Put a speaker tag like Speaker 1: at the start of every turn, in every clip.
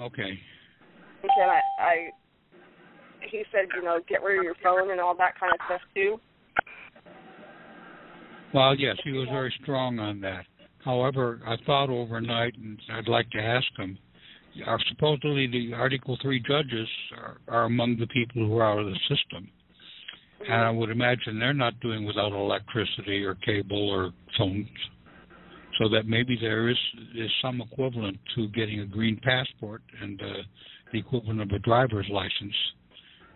Speaker 1: Okay.
Speaker 2: He said I, I he said, you know, get rid of your phone and all that kind of stuff too.
Speaker 1: Well, yes, he was very strong on that. However, I thought overnight, and I'd like to ask him. Are supposedly the Article Three judges are, are among the people who are out of the system, and I mm-hmm. would imagine they're not doing without electricity or cable or phones. So that maybe there is is some equivalent to getting a green passport and uh, the equivalent of a driver's license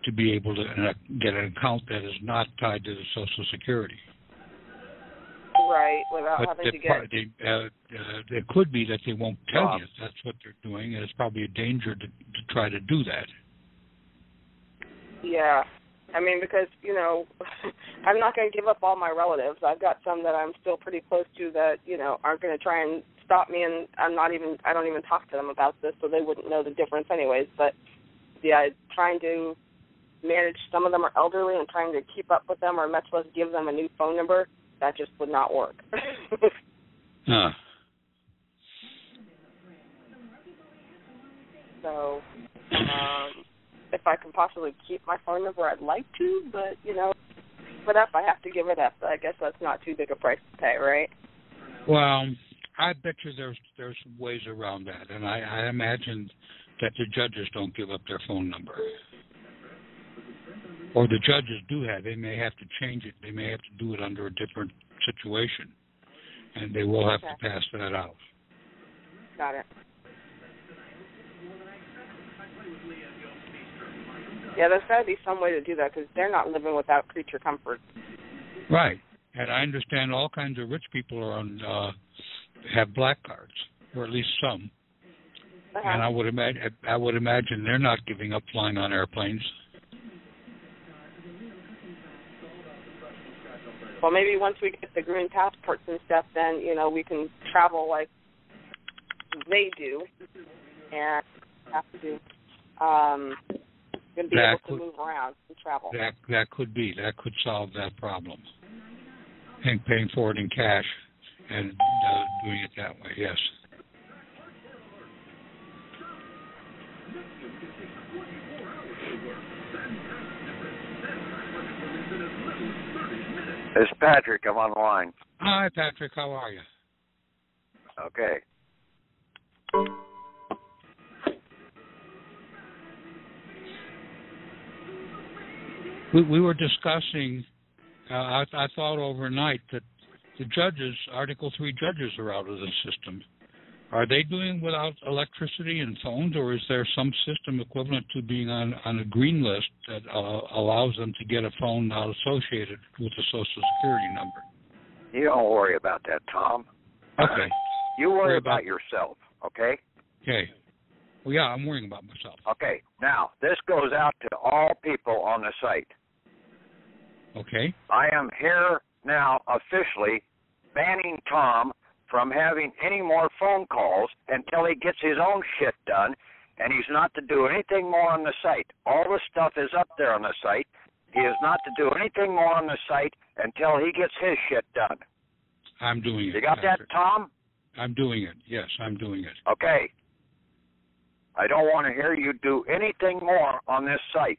Speaker 1: to be able to uh, get an account that is not tied to the Social Security.
Speaker 2: Right, without
Speaker 1: But
Speaker 2: having to get
Speaker 1: part- they, uh, uh, it could be that they won't tell you that's what they're doing, and it's probably a danger to, to try to do that.
Speaker 2: Yeah. I mean, because, you know, I'm not going to give up all my relatives. I've got some that I'm still pretty close to that, you know, aren't going to try and stop me, and I'm not even, I don't even talk to them about this, so they wouldn't know the difference anyways. But, yeah, trying to manage, some of them are elderly, and trying to keep up with them or much less give them a new phone number, that just would not work.
Speaker 1: Uh,
Speaker 2: so, um, if I can possibly keep my phone number, I'd like to, but, you know, but if I have to give it up, I guess that's not too big a price to pay, right?
Speaker 1: well, I bet you there's there's ways around that, and I, I imagine that the judges don't give up their phone number, or the judges do have. They may have to change it. They may have to do it under a different situation, and they will have to pass that out.
Speaker 2: Got it. Yeah, there's got to be some way to do that because they're not living without creature comfort.
Speaker 1: Right. And I understand all kinds of rich people are on uh have black cards, or at least some.
Speaker 2: Uh-huh.
Speaker 1: And I would imagine I would imagine they're not giving up flying on airplanes.
Speaker 2: Well, maybe once we get the green passports and stuff, then you know we can travel like they do, and have to um, and be
Speaker 1: That
Speaker 2: able
Speaker 1: could-
Speaker 2: to move around and travel.
Speaker 1: That that could be that could solve that problem. Paying paying for it in cash and uh, doing it that way. Yes.
Speaker 3: It's Patrick. I'm on the line.
Speaker 1: Hi, Patrick. How are you?
Speaker 3: Okay.
Speaker 1: We we were discussing. Uh, I, I thought overnight that the judges, Article Three judges, are out of the system. Are they doing without electricity and phones, or is there some system equivalent to being on on a green list that uh, allows them to get a phone not associated with a Social Security number?
Speaker 3: You don't worry about that, Tom.
Speaker 1: Okay.
Speaker 3: You worry
Speaker 1: Worry
Speaker 3: about
Speaker 1: about-
Speaker 3: yourself, okay?
Speaker 1: Okay. Well, yeah, I'm worrying about myself.
Speaker 3: Okay. Now, this goes out to all people on the site.
Speaker 1: Okay.
Speaker 3: I am here now officially banning Tom from having any more phone calls until he gets his own shit done, and he's not to do anything more on the site. All the stuff is up there on the site. He is not to do anything more on the site until he gets his shit done.
Speaker 1: I'm doing it.
Speaker 3: You got that, Tom?
Speaker 1: I'm doing it. Yes, I'm doing it.
Speaker 3: Okay. I don't want to hear you do anything more on this site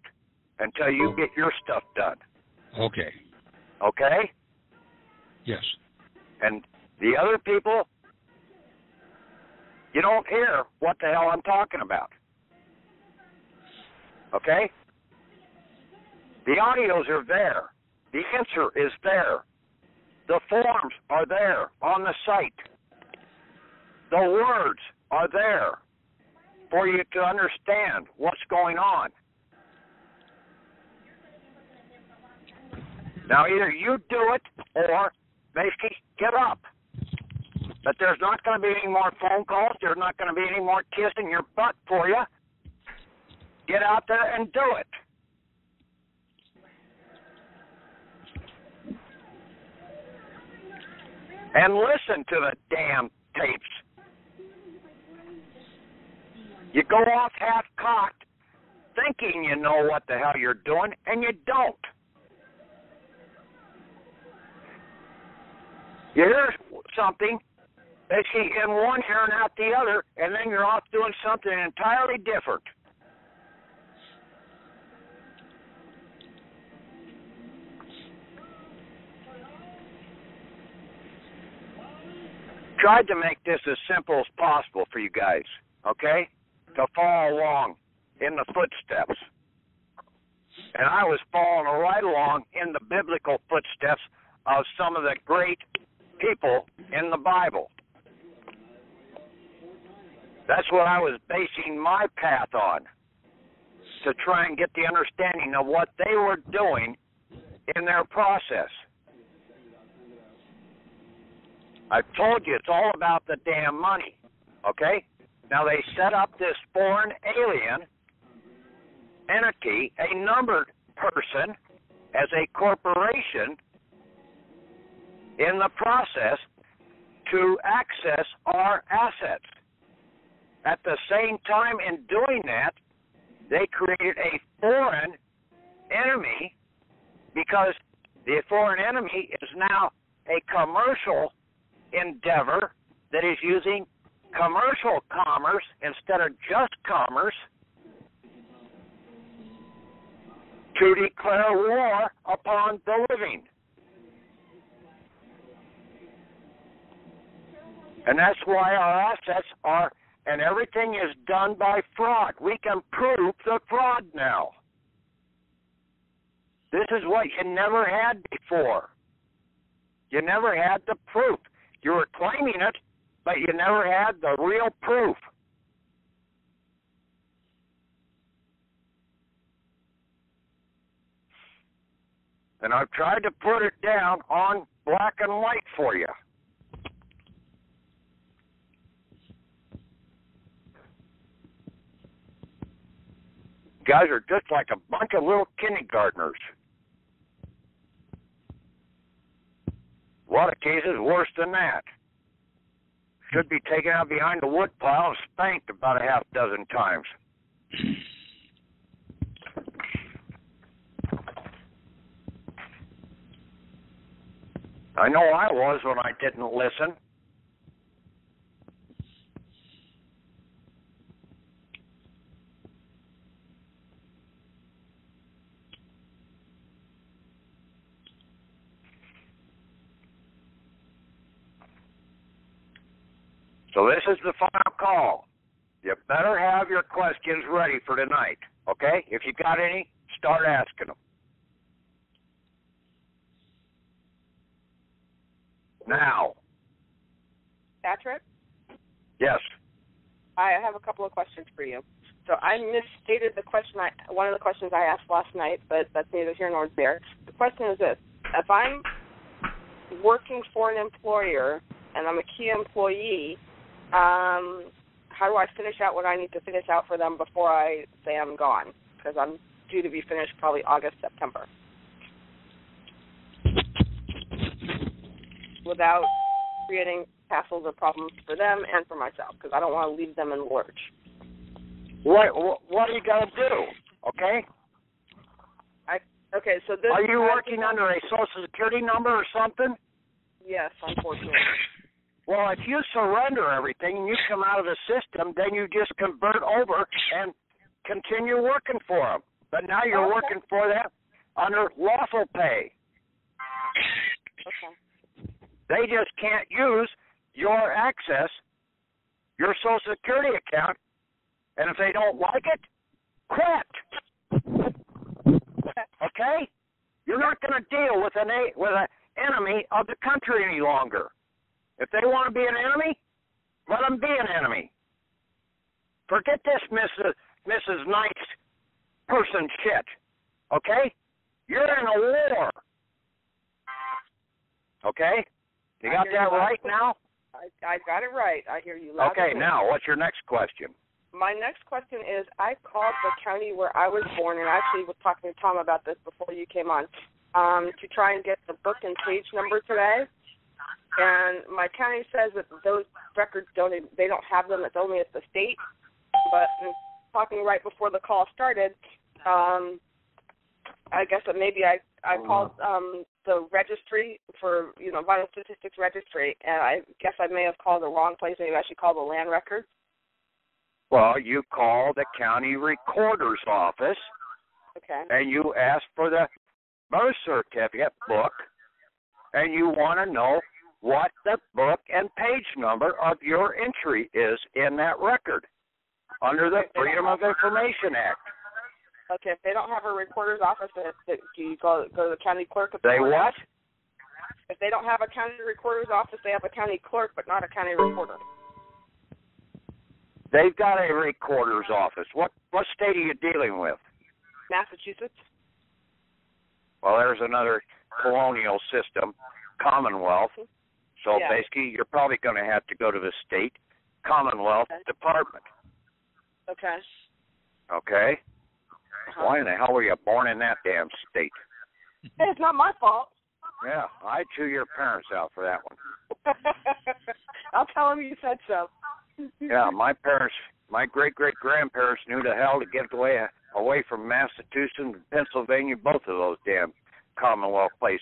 Speaker 3: until you oh. get your stuff done.
Speaker 1: Okay.
Speaker 3: Okay?
Speaker 1: Yes.
Speaker 3: And the other people, you don't hear what the hell I'm talking about. Okay? The audios are there. The answer is there. The forms are there on the site. The words are there for you to understand what's going on. Now, either you do it or basically get up. But there's not going to be any more phone calls. There's not going to be any more kissing your butt for you. Get out there and do it. And listen to the damn tapes. You go off half cocked thinking you know what the hell you're doing, and you don't. You hear something see in one ear and out the other, and then you're off doing something entirely different. Tried to make this as simple as possible for you guys, okay? To follow along in the footsteps. And I was following right along in the biblical footsteps of some of the great people in the Bible. That's what I was basing my path on to try and get the understanding of what they were doing in their process. I've told you it's all about the damn money. Okay? Now they set up this foreign alien entity, a numbered person, as a corporation in the process to access our assets. At the same time, in doing that, they created a foreign enemy because the foreign enemy is now a commercial endeavor that is using commercial commerce instead of just commerce to declare war upon the living. And that's why our assets are, and everything is done by fraud. We can prove the fraud now. This is what you never had before. You never had the proof. You were claiming it, but you never had the real proof. And I've tried to put it down on black and white for you. Guys are just like a bunch of little kindergartners. A lot of cases worse than that. Should be taken out behind the woodpile and spanked about a half dozen times. I know I was when I didn't listen. So this is the final call. You better have your questions ready for tonight, okay? If you got any, start asking them. Now.
Speaker 2: Patrick?
Speaker 3: Yes.
Speaker 2: I have a couple of questions for you. So I misstated the question. I one of the questions I asked last night, but that's neither here nor there. The question is this: If I'm working for an employer and I'm a key employee, um, how do I finish out what I need to finish out for them before I say I'm gone? Because I'm due to be finished probably August, September. Without creating hassles or problems for them and for myself, because I don't want to leave them in the lurch.
Speaker 3: What What are you gonna do? Okay.
Speaker 2: I okay. So this.
Speaker 3: Are you working under a social security number or something?
Speaker 2: Yes, unfortunately.
Speaker 3: Well, if you surrender everything and you come out of the system, then you just convert over and continue working for them. But now you're
Speaker 2: okay.
Speaker 3: working for them under lawful pay.
Speaker 2: Okay.
Speaker 3: They just can't use your access, your Social Security account, and if they don't like it, quit. Okay? You're not going to deal with an a- with an enemy of the country any longer. If they want to be an enemy, let them be an enemy. Forget this Mrs. Mrs. Nice person shit. Okay? You're in a war. Okay? You got that
Speaker 2: you
Speaker 3: right now?
Speaker 2: I, I got it right. I hear you.
Speaker 3: Okay, now what's your next question?
Speaker 2: My next question is I called the county where I was born, and I actually was talking to Tom about this before you came on, um, to try and get the book and page number today. And my county says that those records don't they don't have them. It's only at the state. But talking right before the call started, um, I guess that maybe I I called um, the registry for you know vital statistics registry, and I guess I may have called the wrong place. Maybe I should call the land records.
Speaker 3: Well, you call the county recorder's office
Speaker 2: Okay.
Speaker 3: and you ask for the birth certificate book, and you want to know what the book and page number of your entry is in that record under the Freedom of Information Act.
Speaker 2: Okay. If they don't have a recorder's office, do you go go to the county clerk?
Speaker 3: They what?
Speaker 2: If they don't have a county recorder's office, they have a county clerk, but not a county recorder.
Speaker 3: They've got a recorder's office. What what state are you dealing with?
Speaker 2: Massachusetts.
Speaker 3: Well, there's another colonial system, Commonwealth. Mm-hmm. So
Speaker 2: Yeah.
Speaker 3: basically, you're probably going to have to go to the state Commonwealth
Speaker 2: Okay.
Speaker 3: Department.
Speaker 2: Okay.
Speaker 3: Okay.
Speaker 2: Uh-huh.
Speaker 3: Why in the hell were you born in that damn state?
Speaker 2: Hey, it's not my fault.
Speaker 3: Yeah, I chew your parents out for that one.
Speaker 2: I'll tell them you said so.
Speaker 3: Yeah, my parents, my great great grandparents knew the hell to get away away from Massachusetts and Pennsylvania, both of those damn Commonwealth places.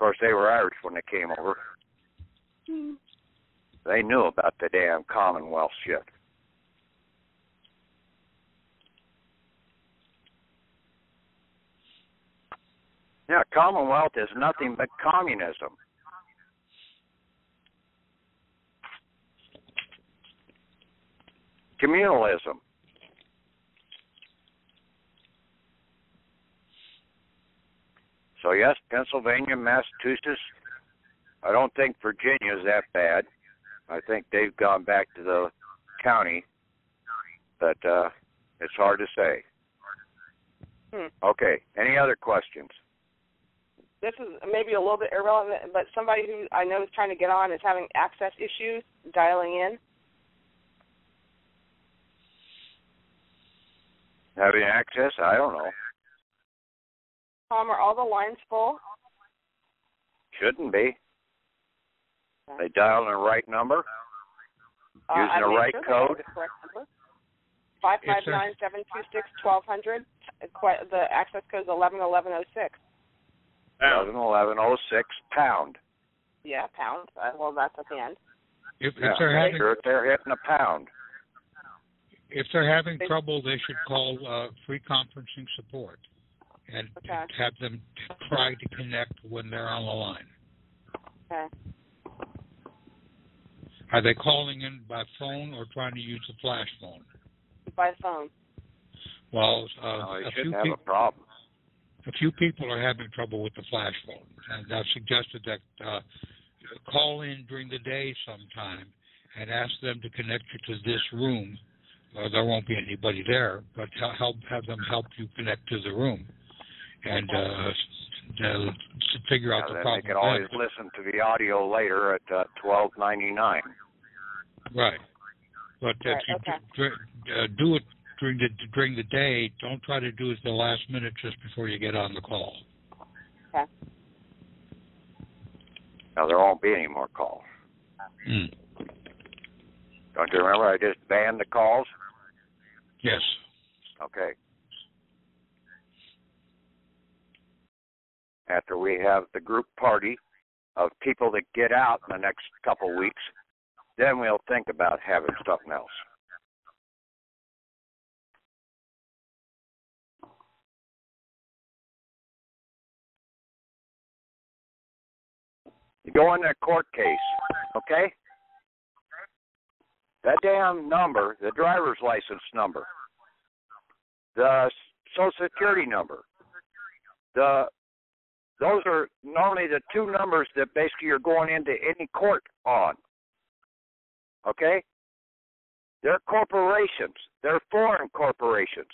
Speaker 3: Of course, they were Irish when they came over. Hmm. They knew about the damn Commonwealth shit. Yeah, Commonwealth is nothing but communism. Communalism. So yes, Pennsylvania, Massachusetts. I don't think Virginia is that bad. I think they've gone back to the county, but uh it's hard to say.
Speaker 2: Hmm.
Speaker 3: Okay. Any other questions?
Speaker 2: This is maybe a little bit irrelevant, but somebody who I know is trying to get on is having access issues dialing in.
Speaker 3: Having access? I don't know.
Speaker 2: Tom, are all the lines full?
Speaker 3: Shouldn't be. They dial the right number.
Speaker 2: Uh,
Speaker 3: Using
Speaker 2: I
Speaker 3: the right
Speaker 2: sure
Speaker 3: code?
Speaker 2: the. Five five nine seven two six twelve hundred. The access code is eleven eleven oh six.
Speaker 3: Eleven eleven oh six pound.
Speaker 2: Yeah, pound. Uh, well, that's at the end.
Speaker 1: If, if
Speaker 3: Yeah,
Speaker 1: they're having
Speaker 3: sure they're hitting a pound.
Speaker 1: if they're having
Speaker 2: They-
Speaker 1: trouble, they should call uh, free conferencing support and
Speaker 2: Okay.
Speaker 1: have them try to connect when they're on the line.
Speaker 2: Okay.
Speaker 1: Are they calling in by phone or trying to use the flash phone?
Speaker 2: By phone.
Speaker 1: Well, uh,
Speaker 3: No,
Speaker 1: a few
Speaker 3: have
Speaker 1: people
Speaker 3: a problem.
Speaker 1: a few people are having trouble with the flash phone, and I've suggested that uh, call in during the day sometime and ask them to connect you to this room. Uh, there won't be anybody there, but help have them help you connect to the room and uh, to, to figure out
Speaker 3: Yeah,
Speaker 1: the problem.
Speaker 3: they can always
Speaker 1: then.
Speaker 3: listen to the audio later at uh, twelve ninety nine.
Speaker 1: Right, but if
Speaker 2: Right,
Speaker 1: you
Speaker 2: okay.
Speaker 1: do, uh, do it during the during the day, don't try to do it the last minute just before you get on the call. Okay.
Speaker 3: Now there won't be any more calls.
Speaker 1: Mm.
Speaker 3: Don't you remember I just banned the calls?
Speaker 1: Yes.
Speaker 3: Okay. After we have the group party of people that get out in the next couple weeks, then we'll think about having something else. You go in that court case, okay? That damn number, the driver's license number, the social security number, the those are normally the two numbers that basically you're going into any court on. Okay? They're corporations. They're foreign corporations.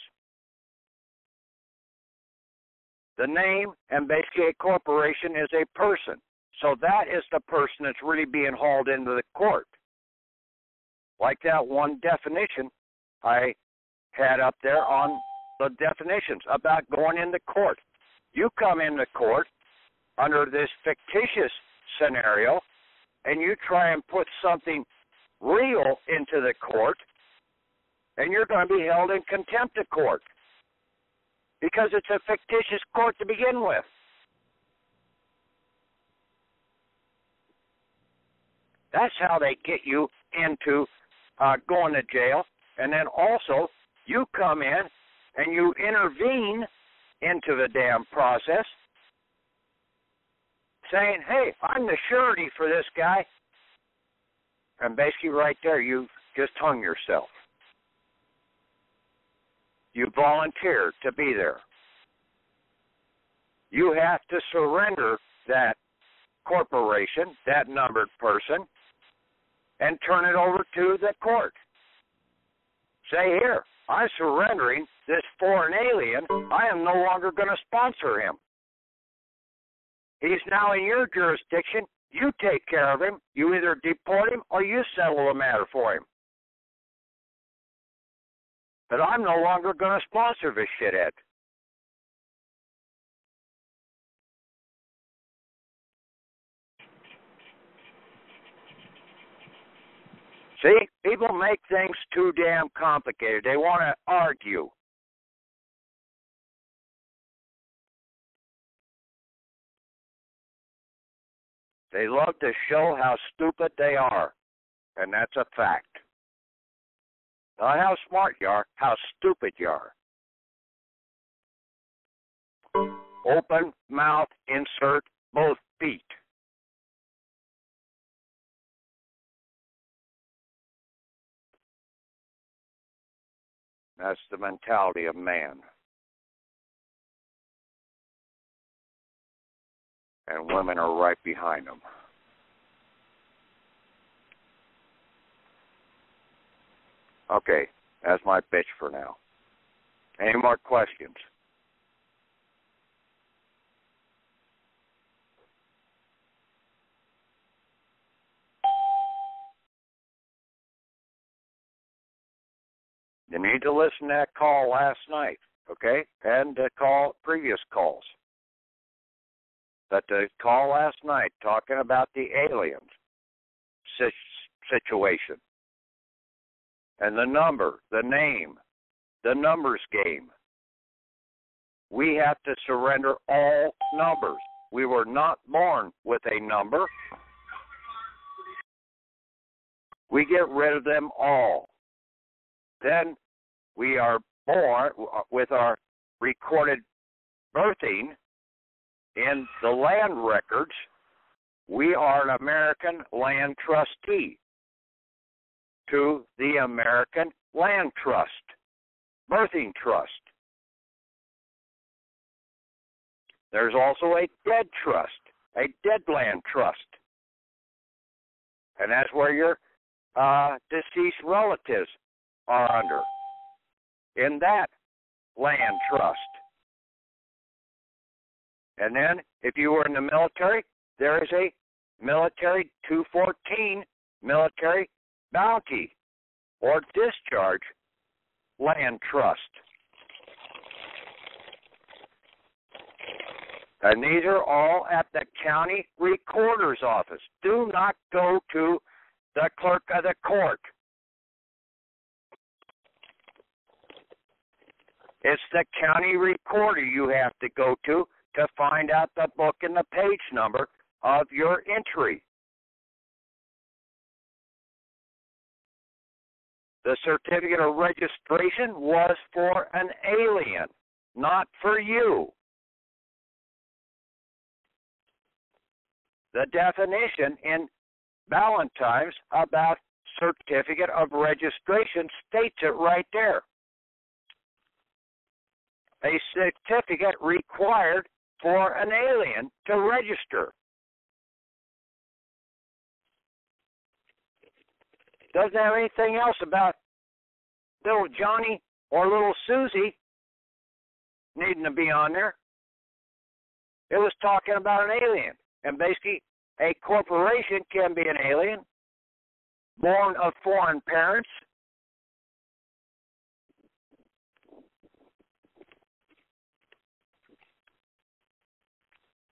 Speaker 3: The name and basically a corporation is a person. So that is the person that's really being hauled into the court. Like that one definition I had up there on the definitions about going into court. You come into court under this fictitious scenario and you try and put something real into the court, and you're going to be held in contempt of court because it's a fictitious court to begin with. That's how they get you into uh, going to jail. And then also, you come in and you intervene into the damn process saying, "Hey, I'm the surety for this guy," and basically, right there, you just hung yourself. You volunteered to be there. You have to surrender that corporation, that numbered person, and turn it over to the court. Say, here, I'm surrendering this foreign alien. I am no longer going to sponsor him. He's now in your jurisdiction. You take care of him. You either deport him or you settle the matter for him. But I'm no longer going to sponsor this shithead. See, people make things too damn complicated. They want to argue. They love to show how stupid they are, and that's a fact. Not how smart you are, how stupid you are. Open mouth, insert both feet. That's the mentality of man. And women are right behind them. Okay, that's my pitch for now. Any more questions? You need to listen to that call last night, okay? And the call previous calls. But the call last night talking about the aliens situation. And the number, the name, the numbers game. We have to surrender all numbers. We were not born with a number. We get rid of them all. Then we are born uh, with our recorded birthing in the land records. We are an American land trustee to the American Land Trust, Birthing Trust. There's also a dead trust, a dead land trust. And that's where your uh, deceased relatives are under in that land trust. And then, if you were in the military, there is a military 214 military bounty or discharge land trust. And these are all at the county recorder's office. Do not go to the clerk of the court. It's the county recorder you have to go to to find out the book and the page number of your entry. The certificate of registration was for an alien, not for you. The definition in Ballentine's about certificate of registration states it right there a certificate required for an alien to register. Doesn't have anything else about little Johnny or little Susie needing to be on there. It was talking about an alien. And basically, a corporation can be an alien, born of foreign parents,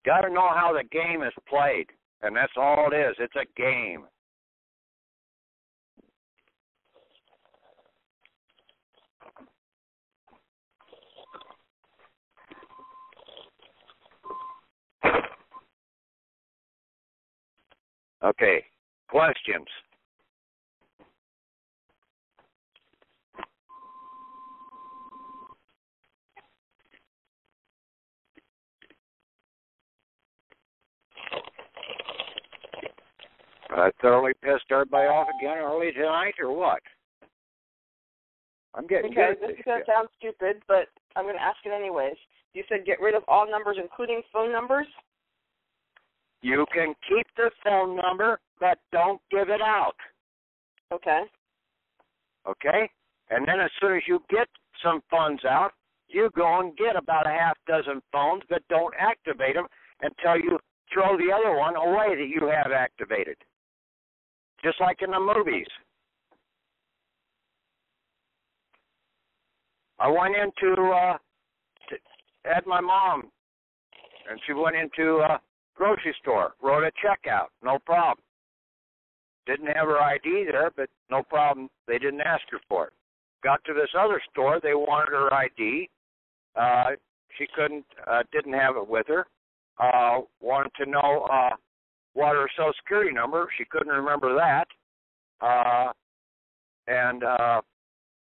Speaker 3: Got to know how the game is played, and that's all it is. It's a game. Okay, Questions? I thoroughly pissed everybody off again early tonight, or what? I'm getting
Speaker 2: Okay, this is to sound stupid, but I'm going to ask it anyways. You said get rid of all numbers, including phone numbers?
Speaker 3: You can keep the phone number, but don't give it out.
Speaker 2: Okay.
Speaker 3: Okay? And then as soon as you get some funds out, you go and get about a half dozen phones, but don't activate them until you throw the other one away that you have activated. Just like in the movies. I went into uh had my mom and she went into a grocery store, wrote a check out, no problem. Didn't have her ID there, but no problem. They didn't ask her for it. Got to this other store, they wanted her ID. Uh, she couldn't, uh, didn't have it with her. Uh, wanted to know uh, what her social security number. She couldn't remember that. Uh, and uh,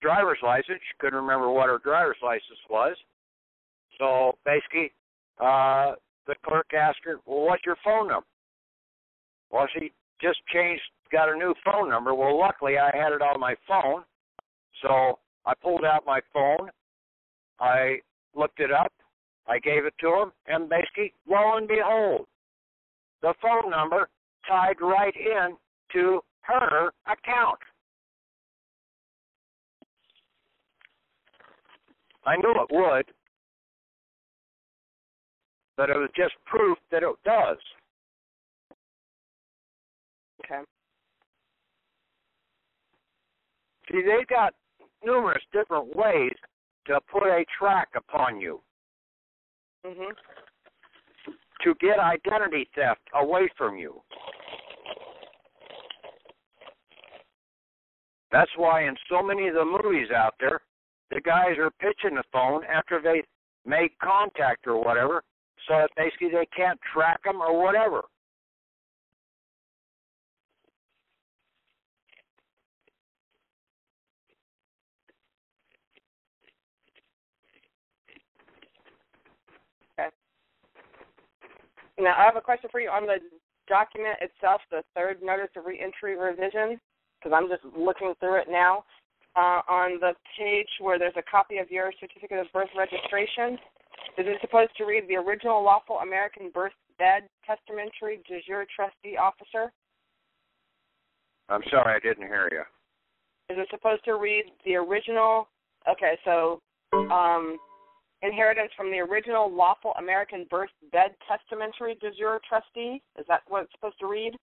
Speaker 3: driver's license. She couldn't remember what her driver's license was. So basically, uh, the clerk asked her, "Well, what's your phone number?" Well, she just changed, got a new phone number. Well, luckily I had it on my phone, so I pulled out my phone. I looked it up. I gave it to him, and basically, lo and behold, the phone number tied right in to her account. I knew it would, but it was just proof that it does.
Speaker 2: Okay.
Speaker 3: See, they've got numerous different ways to put a track upon you
Speaker 2: Mhm.
Speaker 3: To get identity theft away from you. That's why in so many of the movies out there, the guys are pitching the phone after they make contact or whatever, so that basically they can't track them or whatever.
Speaker 2: Now, I have a question for you on the document itself, the third notice of reentry revision, because I'm just looking through it now. Uh, on the page where there's a copy of your certificate of birth registration, is it supposed to read the original lawful American birth bed testamentary de jure trustee officer?
Speaker 3: I'm sorry, I didn't hear you.
Speaker 2: Is it supposed to read the original? Okay, so um, inheritance from the original lawful American birth bed testamentary de jure trustee. Is that what it's supposed to read?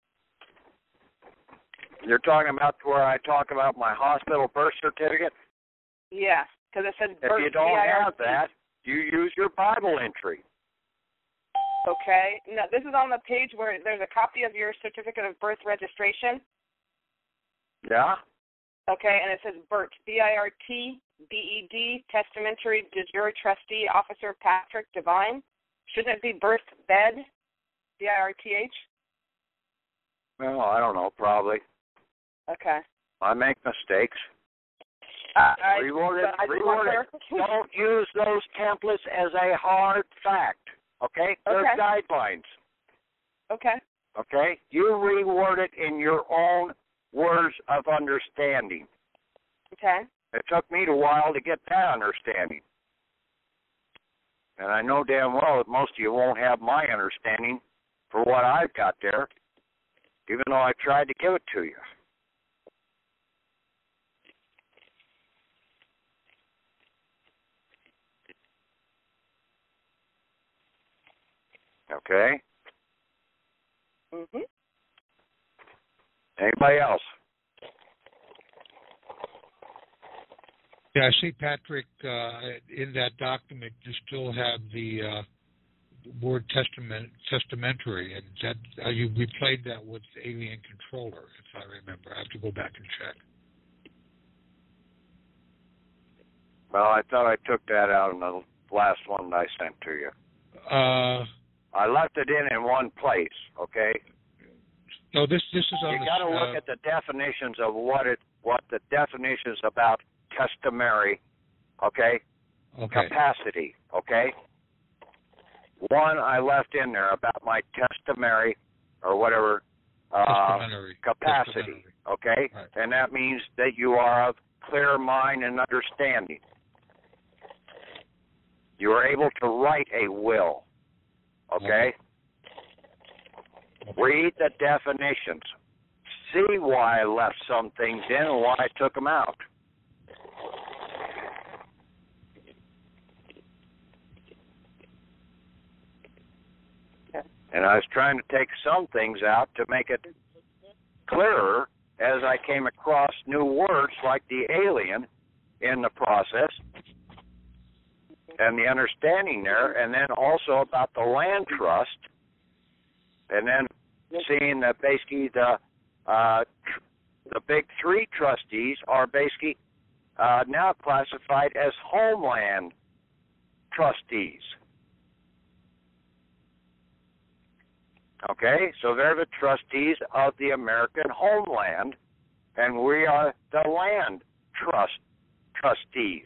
Speaker 3: You're talking about where I talk about my hospital birth certificate?
Speaker 2: Yeah, because it says
Speaker 3: If you don't have that, you use your Bible entry.
Speaker 2: Okay. No, this is on the page where there's a copy of your certificate of birth registration.
Speaker 3: Yeah?
Speaker 2: Okay, and it says BIRT, B-I-R-T, B-E-D, testamentary de jure trustee officer Patrick Devine. Shouldn't it be birth bed, B-I-R-T-H?
Speaker 3: Well, I don't know, probably.
Speaker 2: Okay.
Speaker 3: I make mistakes.
Speaker 2: Uh, I,
Speaker 3: it.
Speaker 2: I
Speaker 3: Reword it. Don't use those templates as a hard fact. Okay? They're
Speaker 2: Okay.
Speaker 3: guidelines.
Speaker 2: Okay.
Speaker 3: Okay? You reword it in your own words of understanding.
Speaker 2: Okay.
Speaker 3: It took me a while to get that understanding. And I know damn well that most of you won't have my understanding for what I've got there, even though I tried to give it to you. Okay?
Speaker 2: Mhm.
Speaker 3: Anybody else?
Speaker 1: Yeah, I see, Patrick, uh, in that document, you still have the uh, word testament testamentary, and that uh, you replayed that with alien controller, if I remember. I have to go back and check.
Speaker 3: Well, I thought I took that out in the last one that I sent to you.
Speaker 1: Uh,
Speaker 3: I left it in in one place, okay?
Speaker 1: No, this this is on
Speaker 3: You
Speaker 1: the
Speaker 3: got to
Speaker 1: uh,
Speaker 3: look at the definitions of what it what the definitions about customary, okay,
Speaker 1: okay.
Speaker 3: capacity, okay. One I left in there about my customary or whatever uh, capacity, okay,
Speaker 1: Right.
Speaker 3: and that means that you are of clear mind and understanding. You are able to write a will, okay.
Speaker 1: Okay.
Speaker 3: Read the definitions. See why I left some things in and why I took them out.
Speaker 2: Okay.
Speaker 3: And I was trying to take some things out to make it clearer as I came across new words like the alien in the process and the understanding there, and then also about the land trust, and then seeing that basically the uh, tr- the big three trustees are basically uh, now classified as homeland trustees. Okay, so they're the trustees of the American homeland, and we are the land trust trustees.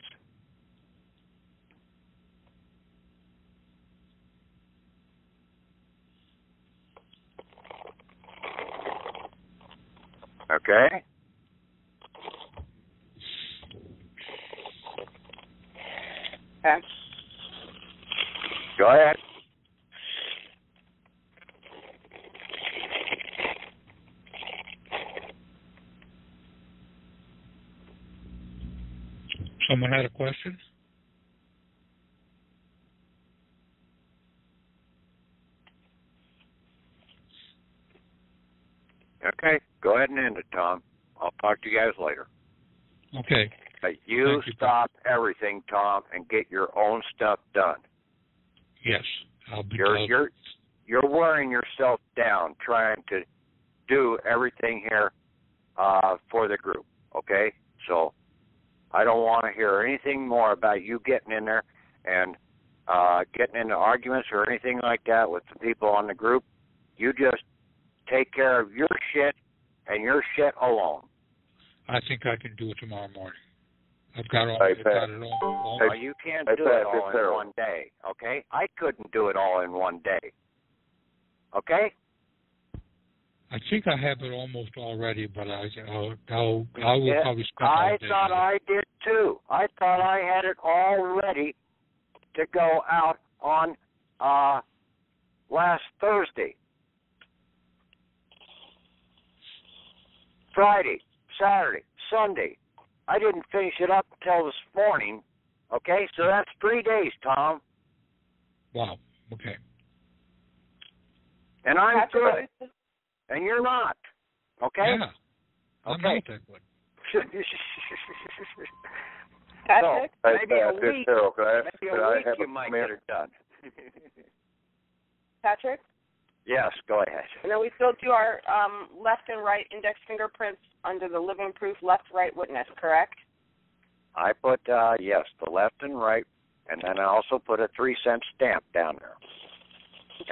Speaker 3: Okay?
Speaker 2: Okay.
Speaker 3: Go ahead.
Speaker 1: Someone had a question?
Speaker 3: Okay, go ahead and end it, Tom. I'll talk to you guys later.
Speaker 1: Okay.
Speaker 3: But you stop everything, Tom, and get your own stuff done.
Speaker 1: Yes. I'll be
Speaker 3: You're you're you're wearing yourself down trying to do everything here uh for the group. Okay? So I don't want to hear anything more about you getting in there and uh getting into arguments or anything like that with the people on the group. You just take care of your shit and your shit alone.
Speaker 1: I think I can do it tomorrow morning. I've got all
Speaker 4: Hey,
Speaker 1: I've
Speaker 4: Pat.
Speaker 1: got it all, all
Speaker 3: Well, you can't
Speaker 4: Hey,
Speaker 3: do
Speaker 4: Pat,
Speaker 3: it all in
Speaker 4: Harold.
Speaker 3: one day, okay? I couldn't do it all in one day. Okay?
Speaker 1: I think I have it almost already, but I I'll, I'll I will
Speaker 3: Yeah,
Speaker 1: probably spend all
Speaker 3: I
Speaker 1: day.
Speaker 3: thought I did too. I thought I had it all ready to go out on uh last Thursday. Friday, Saturday, Sunday. I didn't finish it up until this morning. Okay, so that's three days, Tom.
Speaker 1: Wow. Okay.
Speaker 3: And I'm
Speaker 2: Patrick,
Speaker 3: good. And you're not. Okay?
Speaker 1: Yeah. I'm
Speaker 3: Okay.
Speaker 1: not that good.
Speaker 2: Patrick,
Speaker 4: Hey,
Speaker 3: Maybe a
Speaker 4: Pat, this
Speaker 3: week.
Speaker 4: Harold, can I,
Speaker 3: Maybe
Speaker 4: can
Speaker 3: a
Speaker 4: I
Speaker 3: week you
Speaker 4: a
Speaker 3: might get it done.
Speaker 2: Patrick.
Speaker 3: yes, go ahead.
Speaker 2: And then we still do our um, left and right index fingerprints under the living proof left right witness, correct?
Speaker 3: I put uh yes, the left and right, and then I also put a three cent stamp down there,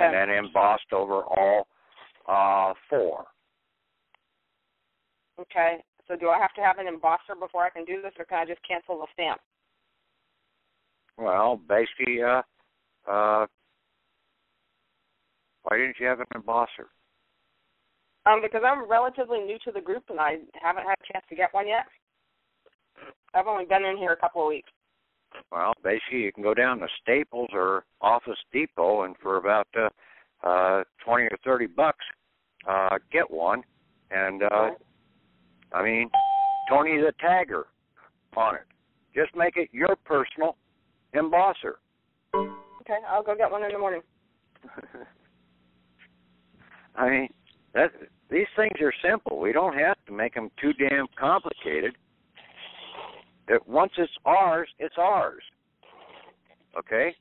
Speaker 3: and then embossed over all uh four.
Speaker 2: Okay. So do I have to have an embosser before I can do this, or can I just cancel the stamp?
Speaker 3: Well, basically, uh, uh, why didn't you have an embosser?
Speaker 2: Um, because I'm relatively new to the group and I haven't had a chance to get one yet. I've only been in here a couple of weeks.
Speaker 3: Well, basically, you can go down to Staples or Office Depot, and for about uh, uh, twenty or thirty bucks, uh, get one. And uh, I mean, Tony the Tagger on it. Just make it your personal embosser.
Speaker 2: Okay, I'll go get one in the morning.
Speaker 3: I mean, that these things are simple. We don't have to make them too damn complicated. That once it's ours, it's ours. Okay?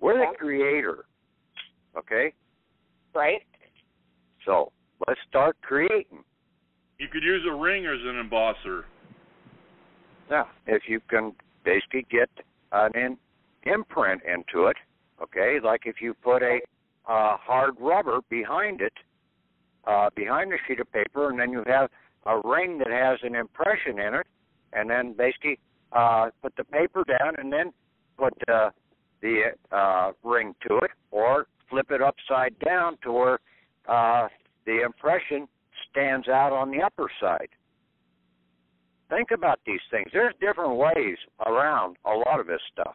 Speaker 3: We're the creator. Okay?
Speaker 2: Right?
Speaker 3: So let's start creating.
Speaker 5: You could use a ring as an embosser.
Speaker 3: Yeah, if you can basically get an in, imprint into it, okay, like if you put a uh, hard rubber behind it, uh, behind the sheet of paper, and then you have a ring that has an impression in it, and then basically uh, put the paper down, and then put uh, the uh, ring to it, or flip it upside down to where uh, the impression stands out on the upper side. Think about these things. There's different ways around a lot of this stuff.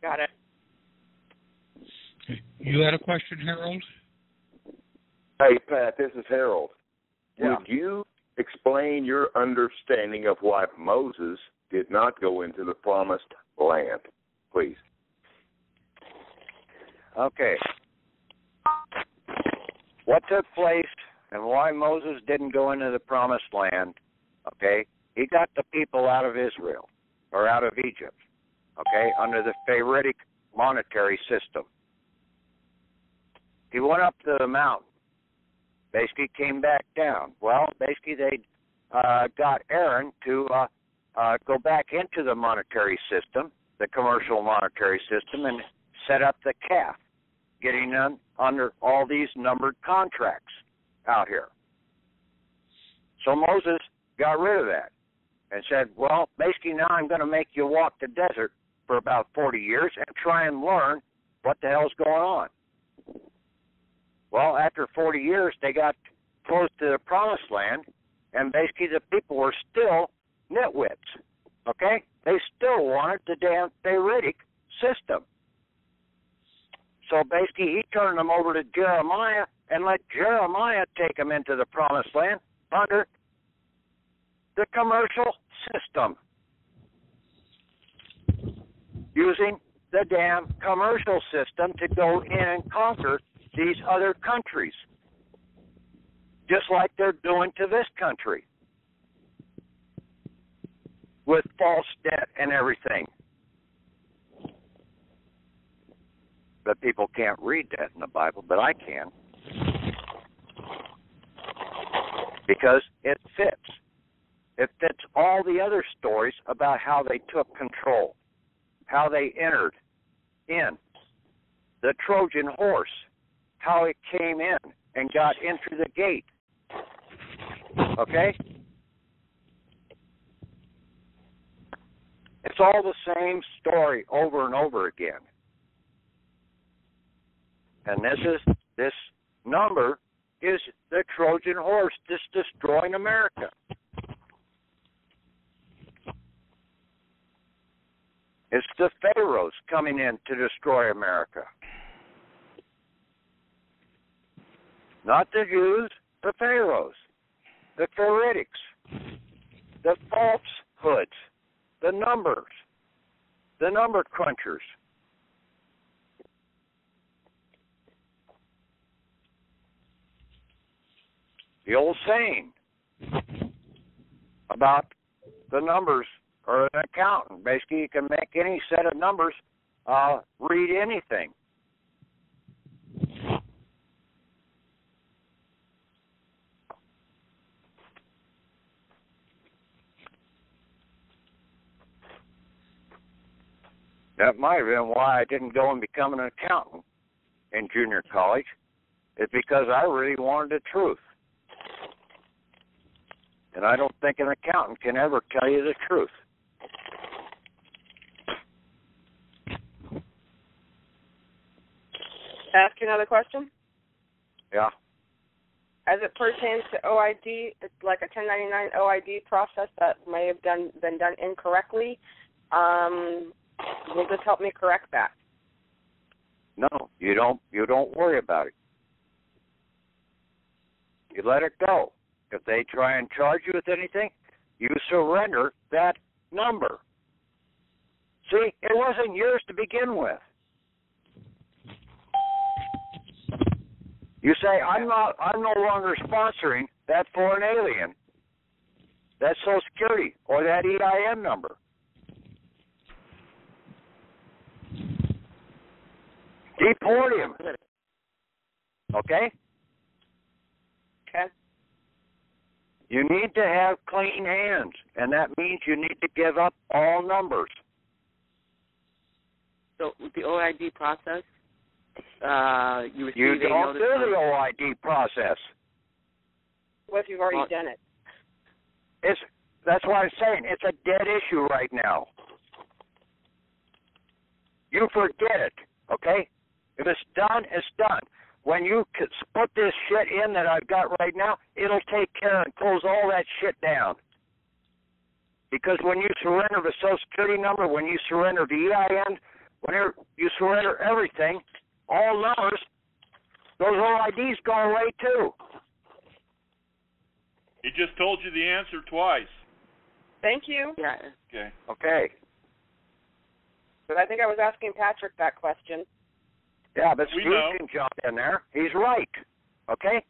Speaker 2: Got it.
Speaker 1: You had a question, Harold?
Speaker 4: Hey, Pat, this is Harold.
Speaker 3: Yeah.
Speaker 4: Would you explain your understanding of why Moses did not go into the promised land, please?
Speaker 3: Okay. What took place and why Moses didn't go into the promised land, okay? He got the people out of Israel or out of Egypt, okay, under the Pharaohic monetary system. He went up to the mountain, basically came back down. Well, basically they uh, got Aaron to uh, uh, go back into the monetary system, the commercial monetary system, and set up the calf, getting un- under all these numbered contracts out here. So Moses got rid of that and said, Well, basically now I'm going to make you walk the desert for about 40 years and try and learn what the hell's going on. Well, after 40 years, they got close to the promised land, and basically the people were still nitwits. Okay? They still wanted the damn Pharaohic system. So basically, he turned them over to Jeremiah and let Jeremiah take them into the promised land under the commercial system using the damn commercial system to go in and conquer these other countries, just like they're doing to this country with false debt and everything. But people can't read that in the Bible, but I can. Because it fits. It fits all the other stories about how they took control, how they entered in, the Trojan horse, how it came in and got into the gate. Okay? It's all the same story over and over again. And this is this number is the Trojan horse just destroying America. It's the pharaohs coming in to destroy America. Not the Jews, the pharaohs, the Pharaohs, the falsehoods, the numbers, the number crunchers. The old saying about the numbers or an accountant. Basically, you can make any set of numbers uh, read anything. That might have been why I didn't go and become an accountant in junior college. It's because I really wanted the truth. And I don't think an accountant can ever tell you the truth.
Speaker 2: Ask another question.
Speaker 3: Yeah.
Speaker 2: As it pertains to OID, it's like a 1099 OID process that may have done been done incorrectly. Um, will this help me correct that?
Speaker 3: No, you don't you don't worry about it. You let it go. If they try and charge you with anything, you surrender that number. See, it wasn't yours to begin with. You say, I'm not I'm no longer sponsoring that foreign alien, that Social Security, or that EIN number. Deport him. Okay?
Speaker 2: Okay.
Speaker 3: You need to have clean hands, and that means you need to give up all numbers.
Speaker 6: So with the OID process, uh, you receive
Speaker 3: You don't
Speaker 6: notice
Speaker 3: do the OID process.
Speaker 2: What if you've already
Speaker 6: Well-
Speaker 2: done it?
Speaker 3: It's that's why I'm saying it's a dead issue right now. You forget it, okay? If it's done, it's done. When you put this shit in that I've got right now, it'll take care and close all that shit down. Because when you surrender the Social Security number, when you surrender the EIN, whenever you surrender everything, all numbers, those OIDs go away too.
Speaker 5: He just told you the answer twice.
Speaker 2: Thank you.
Speaker 6: Yeah.
Speaker 5: Okay.
Speaker 3: Okay.
Speaker 2: But I think I was asking Patrick that question.
Speaker 3: Yeah, but
Speaker 5: We
Speaker 3: Stu
Speaker 5: know.
Speaker 3: can jump in there. He's right. Okay?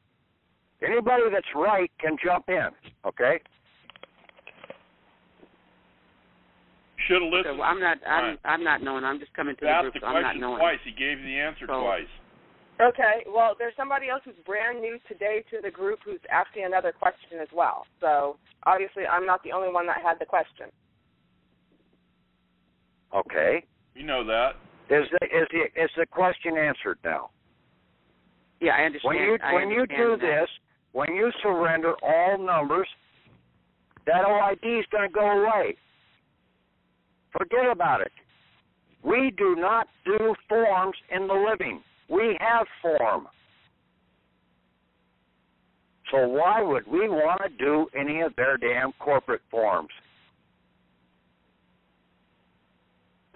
Speaker 3: Anybody that's right can jump in. Okay?
Speaker 5: Should have
Speaker 6: Okay,
Speaker 5: listened.
Speaker 6: well, I'm not. I'm.
Speaker 5: Right.
Speaker 6: I'm not knowing. I'm just coming to
Speaker 5: You
Speaker 6: the group.
Speaker 5: the
Speaker 6: so I'm not
Speaker 5: question
Speaker 6: knowing.
Speaker 5: twice. He gave the answer
Speaker 6: So-
Speaker 5: twice.
Speaker 2: Okay, well, there's somebody else who's brand new today to the group who's asking another question as well. So obviously, I'm not the only one that had the question.
Speaker 3: Okay.
Speaker 5: You know that.
Speaker 3: Is the is the is the question answered now?
Speaker 6: Yeah, I understand.
Speaker 3: When you
Speaker 6: I
Speaker 3: when you do
Speaker 6: that.
Speaker 3: this, when you surrender all numbers, that OID is going to go away. Forget about it. We do not do forms in the living. We have form. So why would we want to do any of their damn corporate forms?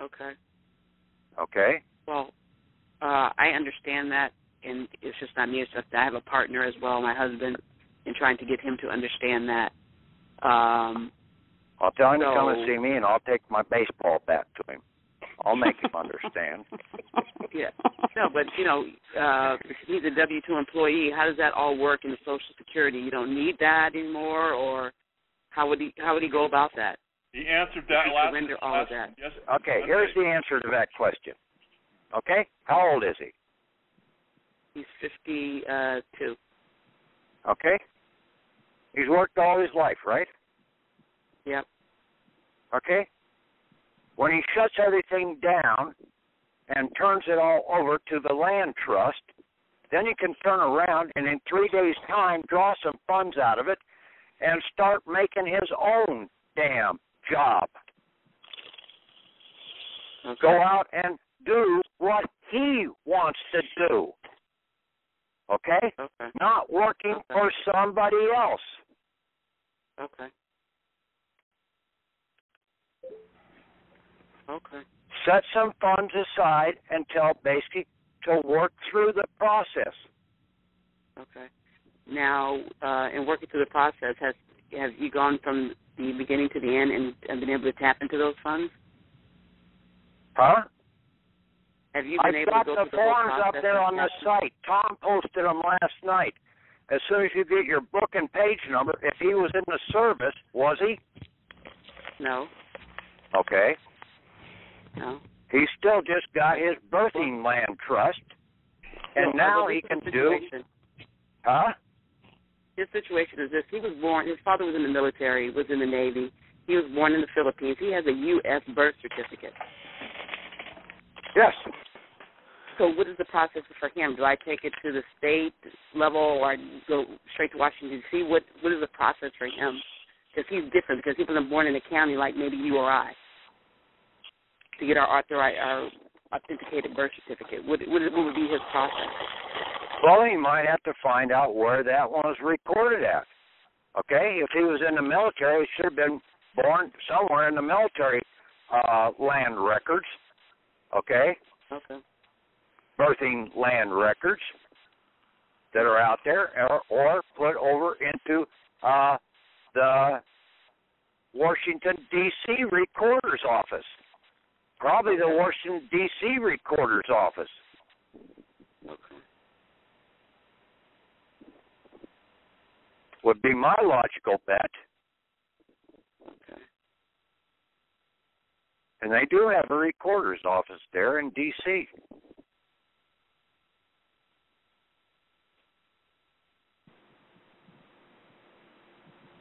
Speaker 6: Okay.
Speaker 3: Okay?
Speaker 6: Well, uh, I understand that, and it's just not me. It's just I have a partner as well, my husband, in trying to get him to understand that. Um,
Speaker 3: I'll tell him to come and see me, and I'll take my baseball bat to him. I'll make him understand.
Speaker 6: yeah. No, but you know, uh, he's a W two employee. How does that all work in the Social Security? You don't need that anymore, or how would he how would he go about that?
Speaker 5: He answered that
Speaker 6: you
Speaker 5: last.
Speaker 6: surrender all
Speaker 5: last
Speaker 6: of that.
Speaker 5: Yes.
Speaker 3: Okay, here's the answer to that question. Okay? How old is he?
Speaker 6: He's fifty uh.
Speaker 3: Okay? He's worked all his life, right?
Speaker 6: Yep.
Speaker 3: Okay? When he shuts everything down and turns it all over to the land trust, then he can turn around and in three days' time draw some funds out of it and start making his own damn job.
Speaker 6: Okay.
Speaker 3: Go out and do what he wants to do. Okay?
Speaker 6: Okay.
Speaker 3: Not working
Speaker 6: Okay.
Speaker 3: for somebody else.
Speaker 6: Okay. Okay.
Speaker 3: Set some funds aside until basically to work through the process.
Speaker 6: Okay. Now, uh, in working through the process, has have you gone from the beginning to the end and, and been able to tap into those funds?
Speaker 3: Huh?
Speaker 6: Have you
Speaker 3: I've
Speaker 6: been able
Speaker 3: got
Speaker 6: to go
Speaker 3: the forms up there on the site. Tom posted them last night. As soon as you get your book and page number, if he was in the service, was he?
Speaker 6: No,
Speaker 3: Okay.
Speaker 6: no.
Speaker 3: He still just got his birthing land trust, and
Speaker 6: No,
Speaker 3: now he can do. Huh?
Speaker 6: His situation is this: he was born. His father was in the military, was in the Navy. He was born in the Philippines. He has a U.S. birth certificate.
Speaker 3: Yes.
Speaker 6: So, what is the process for him? Do I take it to the state level, or I go straight to Washington D.C.? What What is the process for him? Because he's different. Because he wasn't born in a county like maybe you or I. To get our authorized, our authenticated birth certificate, what what, what would be his process?
Speaker 3: Well, he might have to find out where that one was recorded at. Okay, if he was in the military, he should have been born somewhere in the military uh, land records. Okay,
Speaker 6: Okay.
Speaker 3: birthing land records that are out there, or, or put over into uh, the Washington D.C. recorder's office. Probably the Washington D.C. recorder's office.
Speaker 6: Okay.
Speaker 3: Would be my logical bet.
Speaker 6: Okay.
Speaker 3: And they do have a recorder's office there in D.C.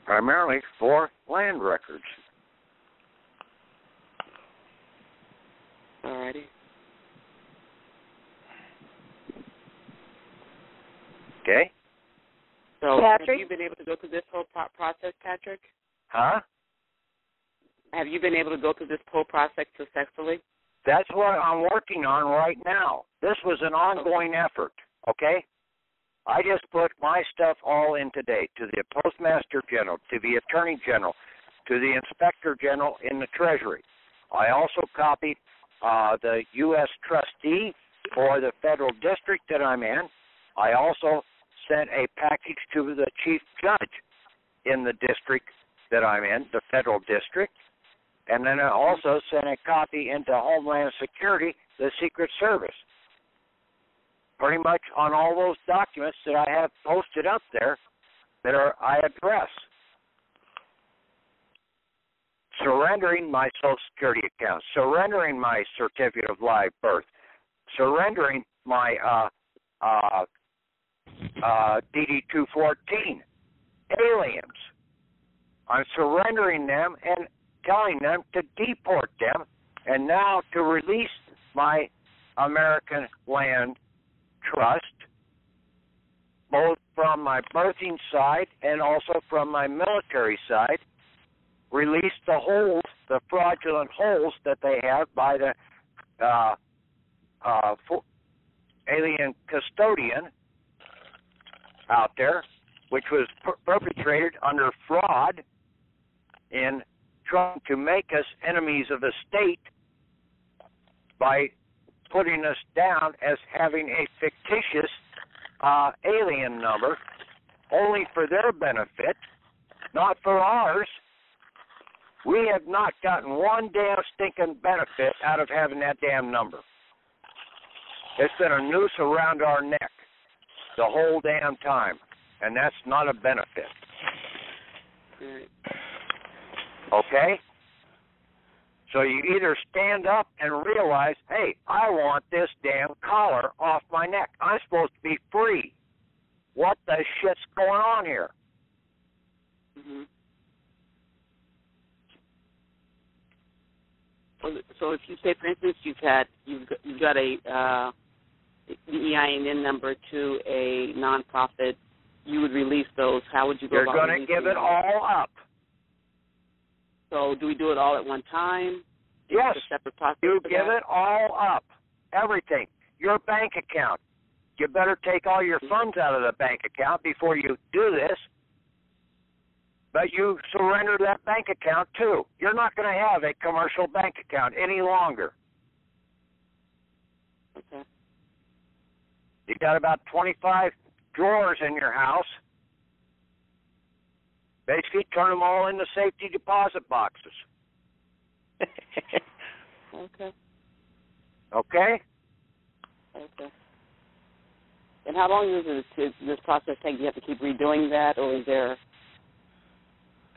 Speaker 3: Primarily for land records.
Speaker 6: Alrighty.
Speaker 3: Okay?
Speaker 6: So have
Speaker 2: Patrick?
Speaker 6: you been able to go through this whole pro- process, Patrick?
Speaker 3: Huh?
Speaker 6: Have you been able to go through this whole process successfully?
Speaker 3: That's what I'm working on right now. This was an ongoing effort, okay? I just put my stuff all in today to the Postmaster General, to the Attorney General, to the Inspector General in the Treasury. I also copied uh, the U.S. trustee for the federal district that I'm in. I also sent a package to the chief judge in the district that I'm in, the federal district. And then I also sent a copy into Homeland Security, the Secret Service. Pretty much on all those documents that I have posted up there that are I address. Surrendering my Social Security account, surrendering my certificate of live birth, surrendering my uh uh uh DD two fourteen aliens. I'm surrendering them and telling them to deport them and now to release my American land trust, both from my birthing side and also from my military side, release the holes, the fraudulent holes that they have by the uh, uh, alien custodian out there, which was per- perpetrated under fraud in trying to make us enemies of the state by putting us down as having a fictitious uh, alien number only for their benefit, not for ours. We have not gotten one damn stinking benefit out of having that damn number. It's been a noose around our neck the whole damn time, and that's not a benefit. Okay? So you either stand up and realize, hey, I want this damn collar off my neck. I'm supposed to be free. What the shit's going on here?
Speaker 6: hmm So, so if you say, for instance, you've had you've got, you've got a uh, the number to a nonprofit, you would release those. How would you go
Speaker 3: You're
Speaker 6: about
Speaker 3: going to give it all up.
Speaker 6: So do we do it all at one time?
Speaker 3: Yes,
Speaker 6: Is separate process.
Speaker 3: you give
Speaker 6: that?
Speaker 3: it all up. Everything. Your bank account. You better take all your mm-hmm. funds out of the bank account before you do this. But you surrender that bank account too. You're not going to have a commercial bank account any longer. You got about 25 drawers in your house. Basically, turn them all into safety deposit boxes.
Speaker 6: Okay.
Speaker 3: Okay?
Speaker 6: Okay. And how long does this, does this process take? Do you have to keep redoing that, or is there?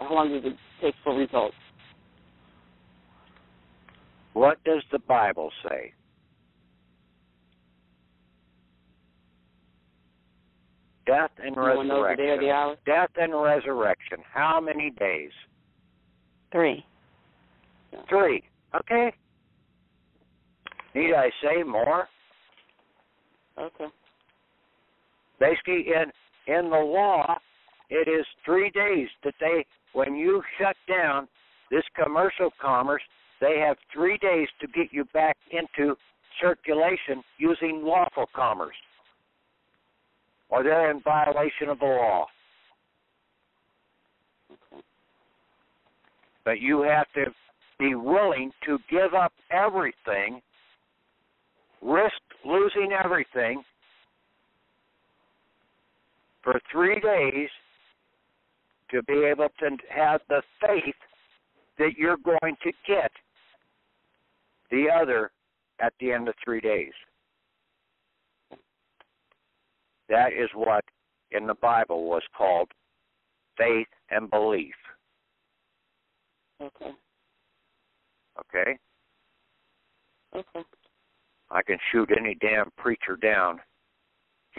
Speaker 6: How long does it take for results?
Speaker 3: What does the Bible say? Death and
Speaker 6: You want to know the day or
Speaker 3: resurrection.
Speaker 6: the hour?
Speaker 3: Death and resurrection. How many days?
Speaker 7: Three.
Speaker 3: Three. Okay. Need I say more?
Speaker 6: Okay.
Speaker 3: Basically, in in the law, it is three days that they, when you shut down this commercial commerce, they have three days to get you back into circulation using lawful commerce, or they're in violation of the law. But you have to be willing to give up everything, risk losing everything for three days to be able to have the faith that you're going to get the other at the end of three days. That is what in the Bible was called faith and belief.
Speaker 6: Okay.
Speaker 3: Okay?
Speaker 6: Okay.
Speaker 3: I can shoot any damn preacher down,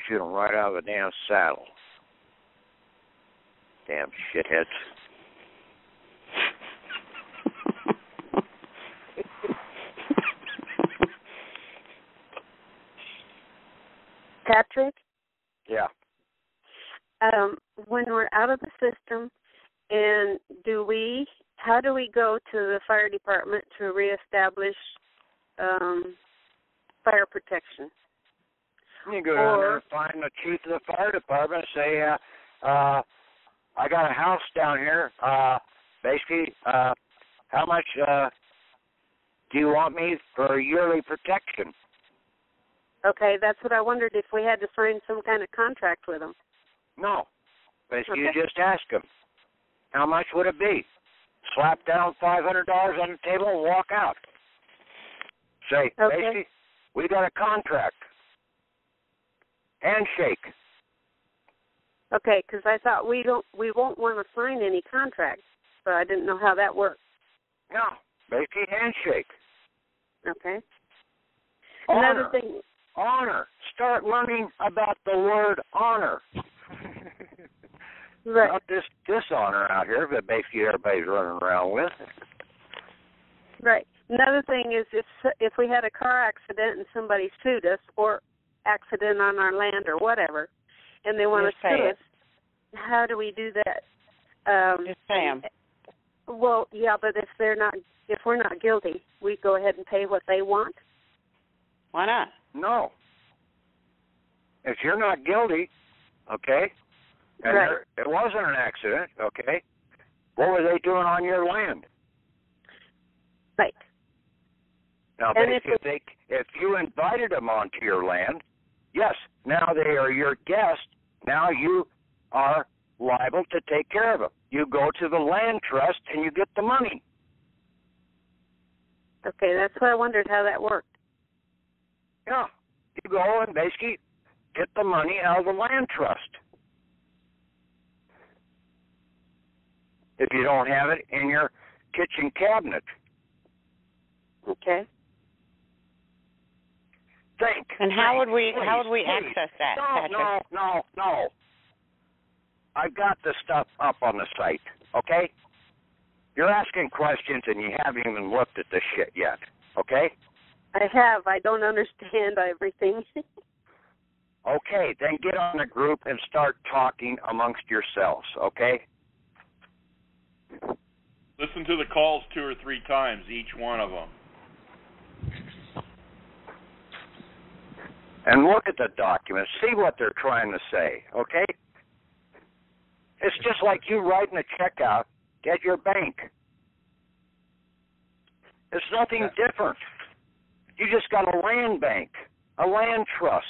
Speaker 3: shoot him right out of the damn saddle. Damn shitheads.
Speaker 2: Patrick,
Speaker 3: Yeah.
Speaker 8: um, when we're out of the system, and do we? How do we go to the fire department to reestablish um, fire protection?
Speaker 3: You go down there
Speaker 8: Or-
Speaker 3: find the chief of the fire department and say, uh, uh, I got a house down here. Uh, basically, uh, how much uh, do you want me for yearly protection?
Speaker 8: Okay, that's what I wondered if we had to sign some kind of contract with them.
Speaker 3: No. Basically, you just ask them, how much would it be? Slap down five hundred dollars on the table and walk out. Say,
Speaker 8: Okay.
Speaker 3: basically, we got a contract. Handshake.
Speaker 8: Okay, because I thought we don't, we won't want to sign any contracts, so I didn't know how that worked.
Speaker 3: No. Basically, handshake.
Speaker 8: Okay.
Speaker 3: Honor.
Speaker 8: Another thing,
Speaker 3: honor. Start learning about the word honor.
Speaker 8: right?
Speaker 3: Not this dishonor out here that basically everybody's running around with.
Speaker 8: Right. Another thing is if if we had a car accident and somebody sued us, or accident on our land or whatever, and they want to
Speaker 7: say
Speaker 8: sue us, how do we do that? Um,
Speaker 7: Just say 'em.
Speaker 8: Well, yeah, but if they're not, if we're not guilty, we go ahead and pay what they want.
Speaker 7: Why not?
Speaker 3: No. If you're not guilty, okay, and
Speaker 8: Right.
Speaker 3: it wasn't an accident, okay, what were they doing on your land?
Speaker 8: Right.
Speaker 3: Now,
Speaker 8: And if
Speaker 3: if, they, if you invited them onto your land, yes, now they are your guest. Now you are liable to take care of them. You go to the land trust and you get the money.
Speaker 8: Okay, that's what I wondered how that worked.
Speaker 3: Yeah, you go and basically get the money out of the land trust. If you don't have it in your kitchen cabinet,
Speaker 8: Okay.
Speaker 3: think.
Speaker 7: And how
Speaker 3: think,
Speaker 7: would we
Speaker 3: please,
Speaker 7: how would we
Speaker 3: please.
Speaker 7: access that,
Speaker 3: No,
Speaker 7: Patrick?
Speaker 3: no, no, no. I've got the stuff up on the site, okay? You're asking questions and you haven't even looked at the shit yet, okay?
Speaker 8: I have. I don't understand everything.
Speaker 3: Okay, then get on the group and start talking amongst yourselves, okay?
Speaker 5: Listen to the calls two or three times, each one of them.
Speaker 3: And look at the documents, see what they're trying to say, okay? It's just like you writing a check out at your bank. It's nothing different. You just got a land bank, a land trust.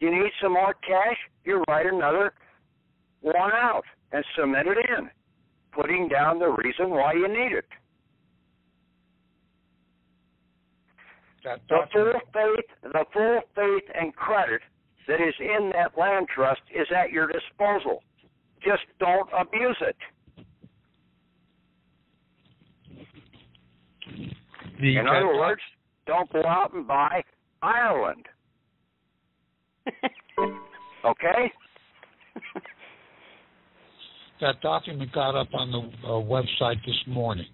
Speaker 3: You need some more cash? You write another one out and submit it in, putting down the reason why you need it.
Speaker 1: That
Speaker 3: The full faith, the full faith and credit that is in that land trust is at your disposal. Just don't abuse it.
Speaker 1: The,
Speaker 3: In other words, don't go out and buy Ireland. Okay?
Speaker 1: that document got up on the uh, website this morning.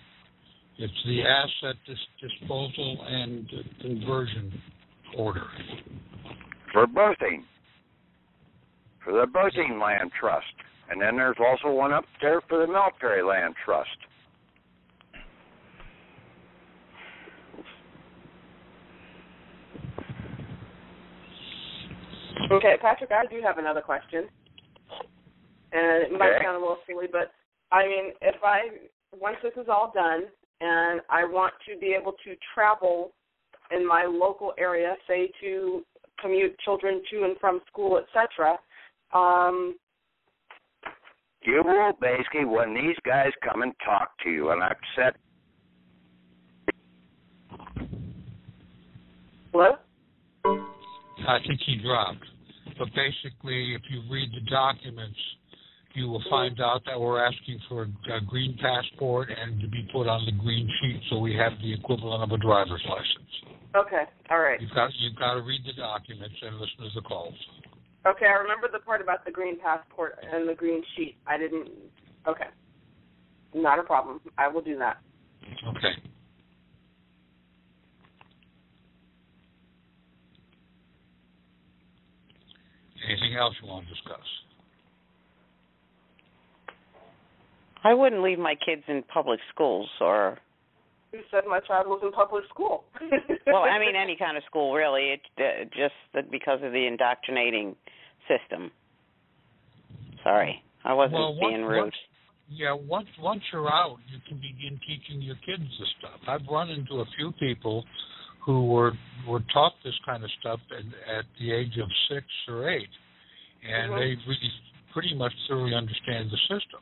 Speaker 1: It's the asset dis- disposal and uh, conversion order.
Speaker 3: For birthing. For the birthing land trust. And then there's also one up there for the military land trust.
Speaker 2: Okay, Patrick, I do have another question. And it might
Speaker 3: Okay.
Speaker 2: sound a little silly, but I mean, if I once this is all done and I want to be able to travel in my local area, say to commute children to and from school, etc., um,
Speaker 3: You will basically, when these guys come and talk to you, and I've said,
Speaker 2: hello?
Speaker 1: I think he dropped. But basically, if you read the documents, you will find out that we're asking for a, a green passport and to be put on the green sheet so we have the equivalent of a driver's license.
Speaker 2: Okay, all right.
Speaker 1: You've got you've got to read the documents and listen to the calls.
Speaker 2: Okay, I remember the part about the green passport and the green sheet. I didn't. Okay, not a problem. I will do that.
Speaker 1: Okay. Anything else you want to discuss?
Speaker 7: I wouldn't leave my kids in public schools or
Speaker 2: Who said my child was in public school?
Speaker 7: well, I mean any kind of school really. It uh, just that because of the indoctrinating system. Sorry, I wasn't
Speaker 1: Well, once-
Speaker 7: being rude.
Speaker 1: once- Yeah, once once you're out, you can begin teaching your kids this stuff. I've run into a few people who were were taught this kind of stuff at, at the age of six or eight, and
Speaker 2: Mhm.
Speaker 1: they really pretty much thoroughly understand the system.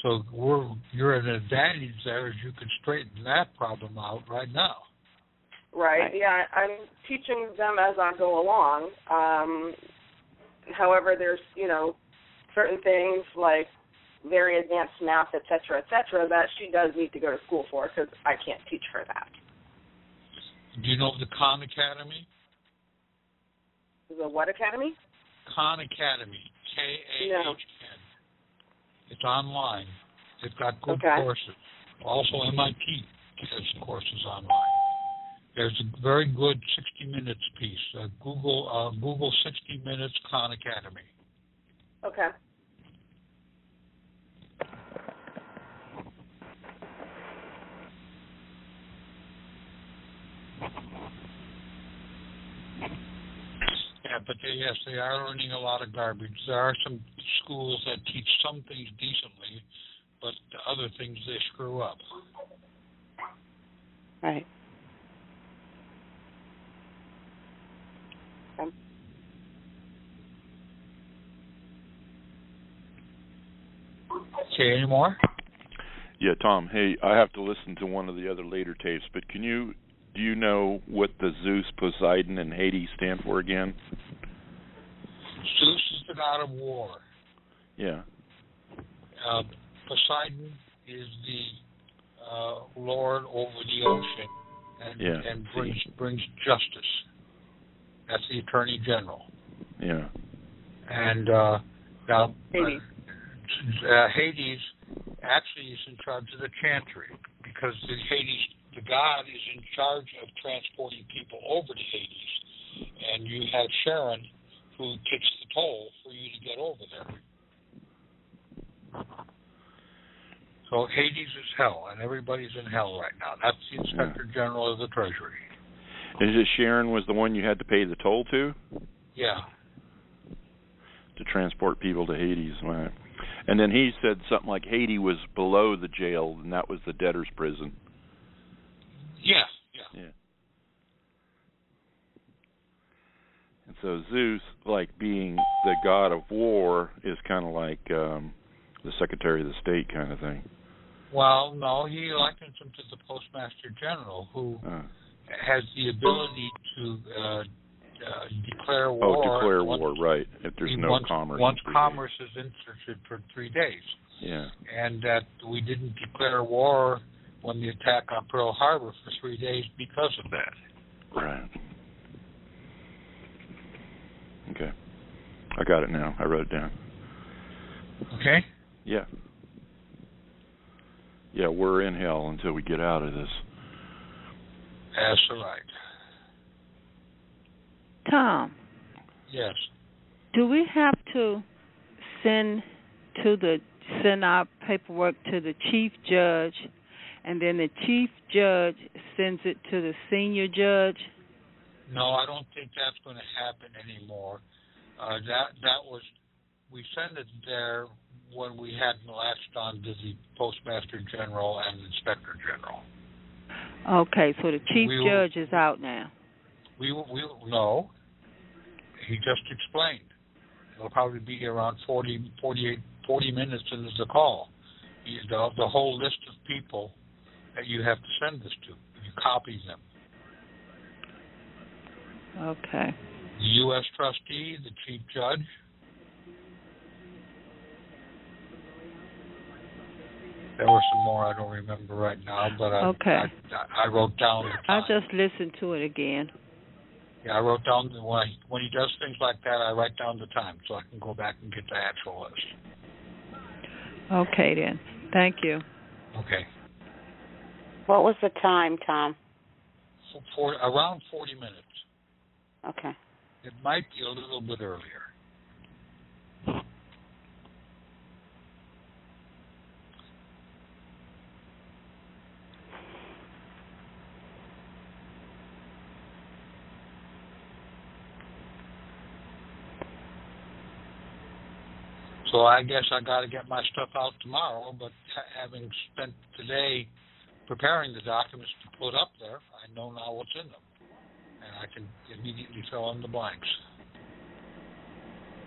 Speaker 1: So we're you're at an advantage there, as you can straighten that problem out right now.
Speaker 2: Right.
Speaker 7: Right.
Speaker 2: Yeah, I'm teaching them as I go along. Um, however, there's you know certain things like very advanced math, et cetera, et cetera, that she does need to go to school for because I can't teach her that.
Speaker 1: Do you know the Khan Academy?
Speaker 2: The what academy?
Speaker 1: Khan Academy, K A
Speaker 2: No.
Speaker 1: It's online. They've got good
Speaker 2: Okay.
Speaker 1: courses. Also, MIT has courses online. There's a very good 60 minutes piece. Uh, Google uh, Google 60 minutes Khan Academy.
Speaker 2: Okay.
Speaker 1: Yeah, but they, yes, they are learning a lot of garbage. There are some schools that teach some things decently, but the other things they screw up.
Speaker 7: Right.
Speaker 1: Um, okay, any more?
Speaker 5: Yeah, Tom. Hey, I have to listen to one of the other later tapes, but can you do you know what the Zeus, Poseidon, and Hades stand for again?
Speaker 1: Zeus is the god of war.
Speaker 5: Yeah.
Speaker 1: Uh, Poseidon is the uh, lord over the ocean and,
Speaker 5: Yeah,
Speaker 1: and
Speaker 5: see.
Speaker 1: brings brings justice. That's the attorney general.
Speaker 5: Yeah.
Speaker 1: And uh, now
Speaker 2: Hades.
Speaker 1: Uh, Hades actually is in charge of the chantry because the Hades, the god, is in charge of transporting people over to Hades, and you have Charon who takes the toll for you to get over there. So Hades is hell, and everybody's in hell right now. That's the Inspector General of the Treasury.
Speaker 5: Is it Charon was the one you had to pay the toll to
Speaker 1: Yeah.
Speaker 5: to transport people to Hades? Right. And then he said something like Hades was below the jail, and that was the debtor's prison.
Speaker 1: Yeah. Yeah.
Speaker 5: Yeah. And so Zeus, like being the god of war, is kind of like um the Secretary of the State kind of thing.
Speaker 1: Well, no, he likens him to the Postmaster General, who
Speaker 5: Uh,
Speaker 1: has the ability to uh, uh, declare war.
Speaker 5: oh, declare
Speaker 1: once,
Speaker 5: war, right? If there's no
Speaker 1: once,
Speaker 5: commerce.
Speaker 1: Once commerce is inserted for three days,
Speaker 5: days. Yeah.
Speaker 1: and that we didn't declare war when the attack on Pearl Harbor for three days because of that.
Speaker 5: Right. Okay. I got it now. I wrote it down.
Speaker 1: Okay.
Speaker 5: Yeah. Yeah, we're in hell until we get out of this.
Speaker 1: That's right.
Speaker 9: Tom,
Speaker 1: Yes.
Speaker 9: do we have to send to the send our paperwork to the chief judge and then the chief judge sends it to the senior judge?
Speaker 1: No, I don't think that's going to happen anymore. Uh, that that was we sent it there when we had latched on to the Postmaster General and Inspector General.
Speaker 9: Okay, so the chief
Speaker 1: We will-
Speaker 9: judge is out now.
Speaker 1: We we no. He just explained. It'll probably be around 40, 48, 40 minutes into the call. The, the whole list of people that you have to send this to. You copy them.
Speaker 9: Okay.
Speaker 1: The U.S. trustee, the chief judge. There were some more I don't remember right now, but I
Speaker 9: Okay.
Speaker 1: I, I wrote down the
Speaker 9: I'll just listen to it again.
Speaker 1: Yeah, I wrote down the, when I, when he does things like that, I write down the time so I can go back and get the actual list.
Speaker 9: Okay then. Thank you.
Speaker 1: Okay,
Speaker 7: what was the time, Tom?
Speaker 1: For, for around 40 minutes.
Speaker 7: Okay.
Speaker 1: It might be a little bit earlier. So I guess I got to get my stuff out tomorrow. But having spent today preparing the documents to put up there, I know now what's in them, and I can immediately fill in the blanks.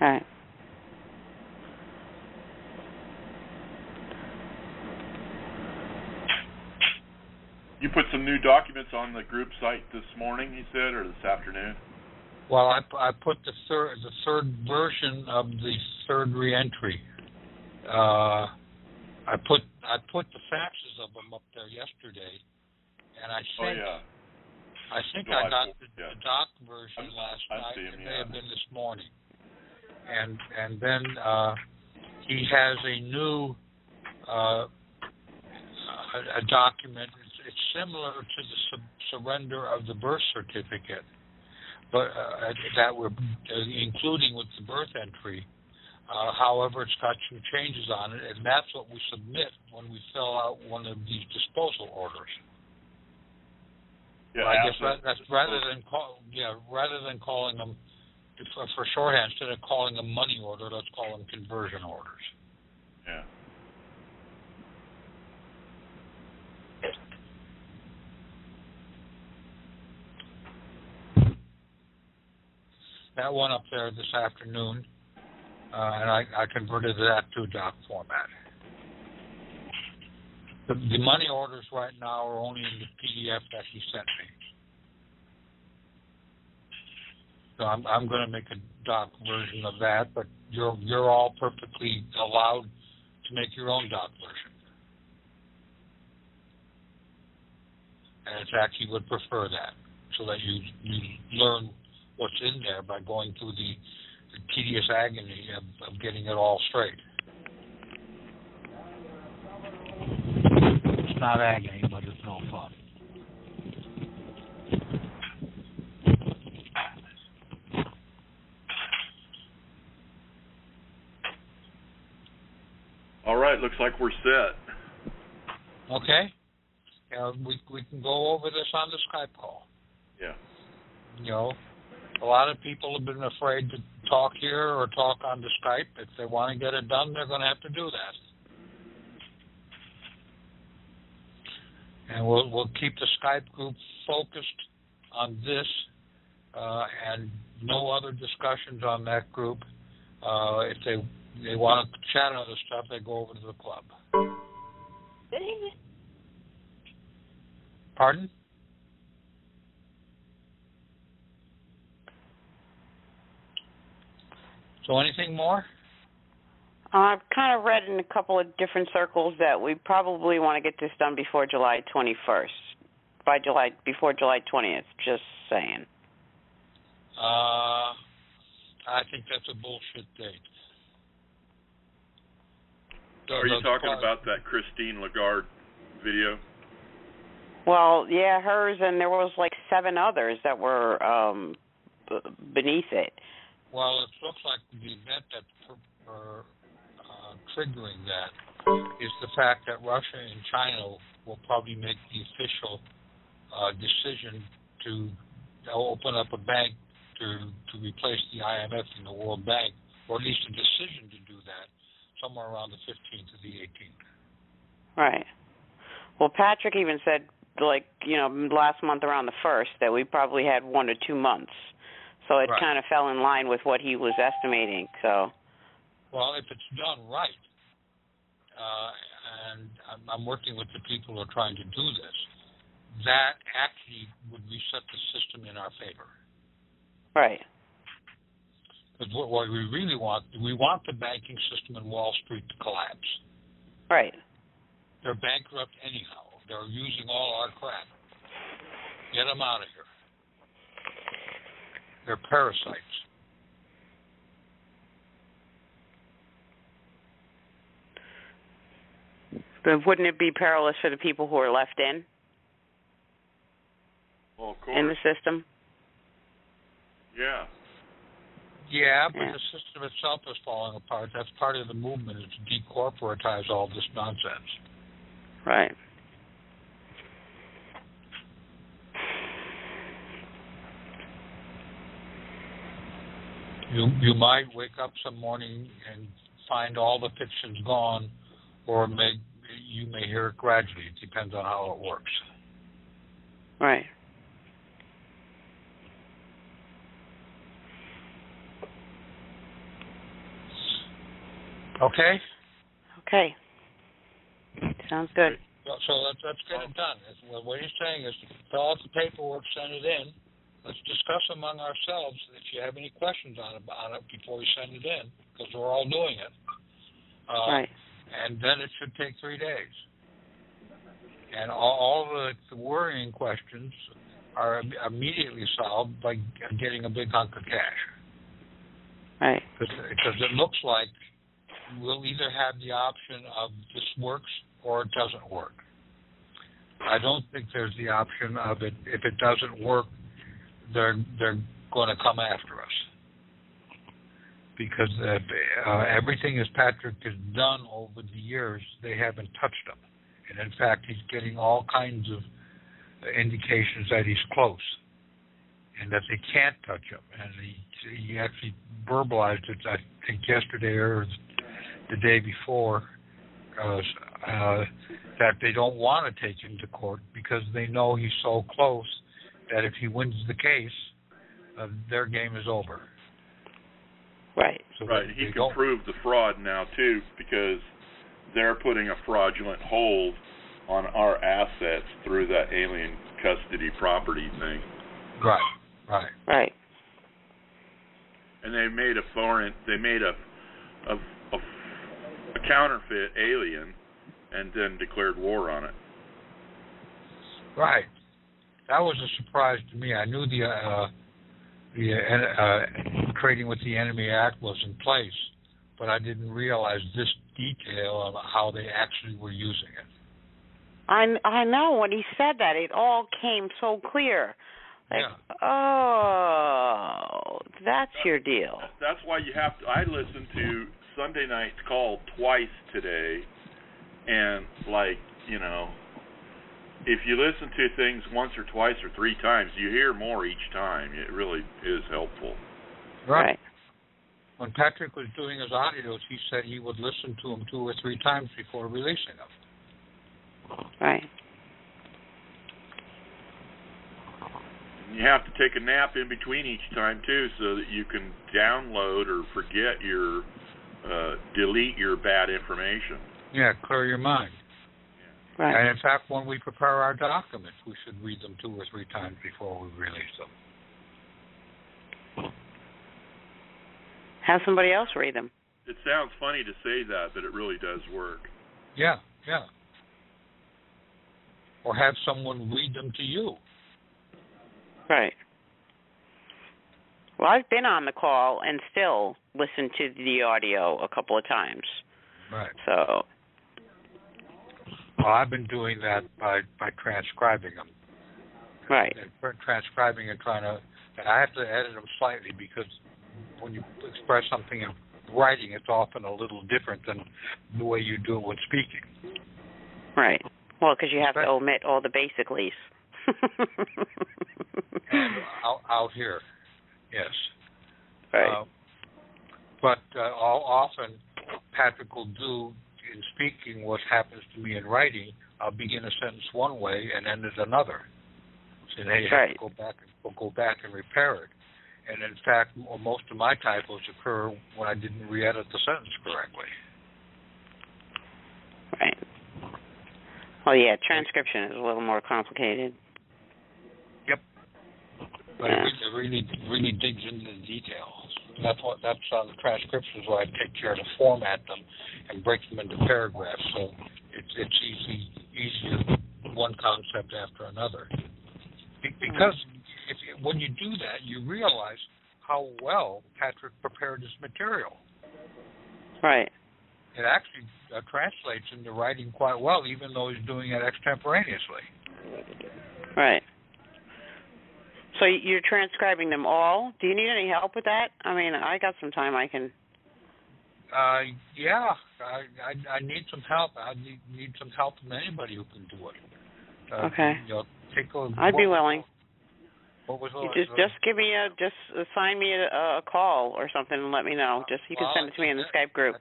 Speaker 7: All right.
Speaker 5: You put some new documents on the group site this morning, he said, or this afternoon?
Speaker 1: Well, I, I put the third the third version of the third reentry. Uh, I put I put the faxes of them up there yesterday, and I
Speaker 5: Oh
Speaker 1: think
Speaker 5: yeah.
Speaker 1: I think
Speaker 5: July
Speaker 1: I got
Speaker 5: fourth,
Speaker 1: the,
Speaker 5: yeah.
Speaker 1: the doc version
Speaker 5: I-
Speaker 1: last
Speaker 5: I
Speaker 1: night.
Speaker 5: 'em,
Speaker 1: it may
Speaker 5: yeah.
Speaker 1: have been this morning, and and then uh, he has a new uh, a, a document. It's, it's similar to the sub- surrender of the birth certificate, but uh, that we're uh, including with the birth entry. Uh, however, it's got some changes on it, and that's what we submit when we fill out one of these disposal orders.
Speaker 5: Yeah,
Speaker 1: I guess that, that's rather than call, yeah, rather than calling them for, for shorthand, instead of calling them money order, let's call them conversion orders.
Speaker 5: Yeah.
Speaker 1: That one up there this afternoon, uh, Uh, and I, I converted that to a doc format. The, the money orders right now are only in the PDF that he sent me. So I'm, I'm going to make a doc version of that, but you're you're all perfectly allowed to make your own doc version. And in fact, he would prefer that, so that you you learn what's in there by going through the, the tedious agony of, of getting it all straight. It's not agony, but it's no fun.
Speaker 5: All right, looks like we're set.
Speaker 1: Okay? Uh, we we can go over this on the Skype call.
Speaker 5: Yeah.
Speaker 1: You know, a lot of people have been afraid to talk here or talk on the Skype. If they want to get it done, they're going to have to do that. And we'll we'll keep the Skype group focused on this, uh, and no other discussions on that group. Uh, if they they want to chat on other stuff, they go over to the club. Pardon? So anything more?
Speaker 7: I've kind of read in a couple of different circles that we probably want to get this done before July 21st. By July, before July 20th. Just saying.
Speaker 1: Uh, I think that's a bullshit date.
Speaker 5: Are you
Speaker 1: The- the
Speaker 5: talking about that Christine Lagarde video?
Speaker 7: Well, yeah, hers, and there was like seven others that were um b- beneath it.
Speaker 1: Well, it looks like the event that per, per, uh, triggering that is the fact that Russia and China will probably make the official uh, decision to open up a bank to to replace the IMF and the World Bank, or at least a decision to do that, somewhere around the 15th to the 18th.
Speaker 7: Right. Well, Patrick even said, like, you know, last month around the first, that we probably had one or two months. So it
Speaker 1: Right.
Speaker 7: kind of fell in line with what he was estimating. So,
Speaker 1: Well, if it's done right, uh, and I'm, I'm working with the people who are trying to do this, that actually would reset the system in our favor.
Speaker 7: right.
Speaker 1: Because what, what we really want, we want the banking system in Wall Street to collapse.
Speaker 7: Right.
Speaker 1: They're bankrupt anyhow. They're using all our crap. Get them out of here. They're parasites.
Speaker 7: But wouldn't it be perilous for the people who are left in
Speaker 5: Well, of course.
Speaker 7: in the system?
Speaker 5: yeah.
Speaker 1: Yeah, but
Speaker 7: Yeah.
Speaker 1: the system itself is falling apart. That's part of the movement is to decorporatize all this nonsense.
Speaker 7: Right.
Speaker 1: You you might wake up some morning and find all the fictions gone, or may you may hear it gradually. It depends on how it works.
Speaker 7: Right.
Speaker 1: Okay.
Speaker 7: Okay. Sounds good.
Speaker 1: So so let's let's get it done. What what he's saying is fill out the paperwork, send it in. Let's discuss among ourselves if you have any questions on it, on it before we send it in, because we're all doing it. Uh,
Speaker 7: Right.
Speaker 1: And then it should take three days. And all, all the, the worrying questions are immediately solved by getting a big hunk of cash.
Speaker 7: Right.
Speaker 1: Because it looks like we'll either have the option of this works or it doesn't work. I don't think there's the option of it. If it doesn't work, they're they're going to come after us because uh, uh, everything as Patrick has done over the years, they haven't touched him, and in fact, he's getting all kinds of indications that he's close and that they can't touch him. And he he actually verbalized it, I think, yesterday or the day before, uh, uh, that they don't want to take him to court because they know he's so close that if he wins the case, uh, their game is over.
Speaker 7: Right.
Speaker 1: So
Speaker 5: Right.
Speaker 1: they,
Speaker 5: He
Speaker 1: they
Speaker 5: can
Speaker 1: don't.
Speaker 5: prove the fraud now too because they're putting a fraudulent hold on our assets through that alien custody property thing.
Speaker 1: Right. Right.
Speaker 7: Right.
Speaker 5: And they made a foreign they made a a, a, a counterfeit alien and then declared war on it.
Speaker 1: Right. That was a surprise to me. I knew the uh, the uh, uh, trading with the enemy act was in place, but I didn't realize this detail of how they actually were using it.
Speaker 7: I I know when he said that it all came so clear. Like,
Speaker 1: Yeah.
Speaker 7: oh, that's your deal.
Speaker 5: That's why you have to. I listened to Sunday night's call twice today, and like you know, if you listen to things once or twice or three times, you hear more each time. It really is helpful.
Speaker 7: Right.
Speaker 1: When Patrick was doing his audios, he said he would listen to them two or three times before releasing them.
Speaker 7: Right.
Speaker 5: You have to take a nap in between each time too, so that you can download or forget your, uh, delete your bad information.
Speaker 1: Yeah, clear your mind.
Speaker 7: Right.
Speaker 1: And in fact, when we prepare our documents, we should read them two or three times before we release them.
Speaker 7: Have somebody else read them.
Speaker 5: It sounds funny to say that, but it really does work.
Speaker 1: Yeah, yeah. Or have someone read them to you.
Speaker 7: Right. Well, I've been on the call and still listened to the audio a couple of times.
Speaker 1: Right.
Speaker 7: So,
Speaker 1: Well, I've been doing that by by transcribing them.
Speaker 7: right.
Speaker 1: And transcribing and trying to. And I have to edit them slightly because when you express something in writing, it's often a little different than the way you do it when speaking.
Speaker 7: Right. Well, because you have
Speaker 1: Right.
Speaker 7: to omit all the basicallys.
Speaker 1: And out, out here, yes.
Speaker 7: right.
Speaker 1: Uh, but uh, all, often, Patrick will do in speaking what happens to me in writing. I'll begin a sentence one way and end it another. So they have
Speaker 7: Right.
Speaker 1: to go back and go back and repair it. And in fact, most of my typos occur when I didn't re-edit the sentence correctly.
Speaker 7: right. Well, yeah, transcription is a little more complicated.
Speaker 1: But
Speaker 7: Yeah.
Speaker 1: it really, really digs into the details. That's what that's on the transcriptions where I take care to format them and break them into paragraphs, so it's it's easy easier one concept after another. Because if you, when you do that, you realize how well Patrick prepared his material.
Speaker 7: Right.
Speaker 1: It actually uh, translates into writing quite well, even though he's doing it extemporaneously.
Speaker 7: Right. So you're transcribing them all? Do you need any help with that? I mean, I got some time. I can.
Speaker 1: Uh, yeah, I, I I need some help. I need need some help from anybody who can do it. Uh,
Speaker 7: Okay.
Speaker 1: You know, take a,
Speaker 7: I'd be willing.
Speaker 1: What was the-
Speaker 7: just just give me a just assign me a, a call or something and let me know. Just you can
Speaker 1: Well,
Speaker 7: send it to me in the
Speaker 1: I-
Speaker 7: Skype group.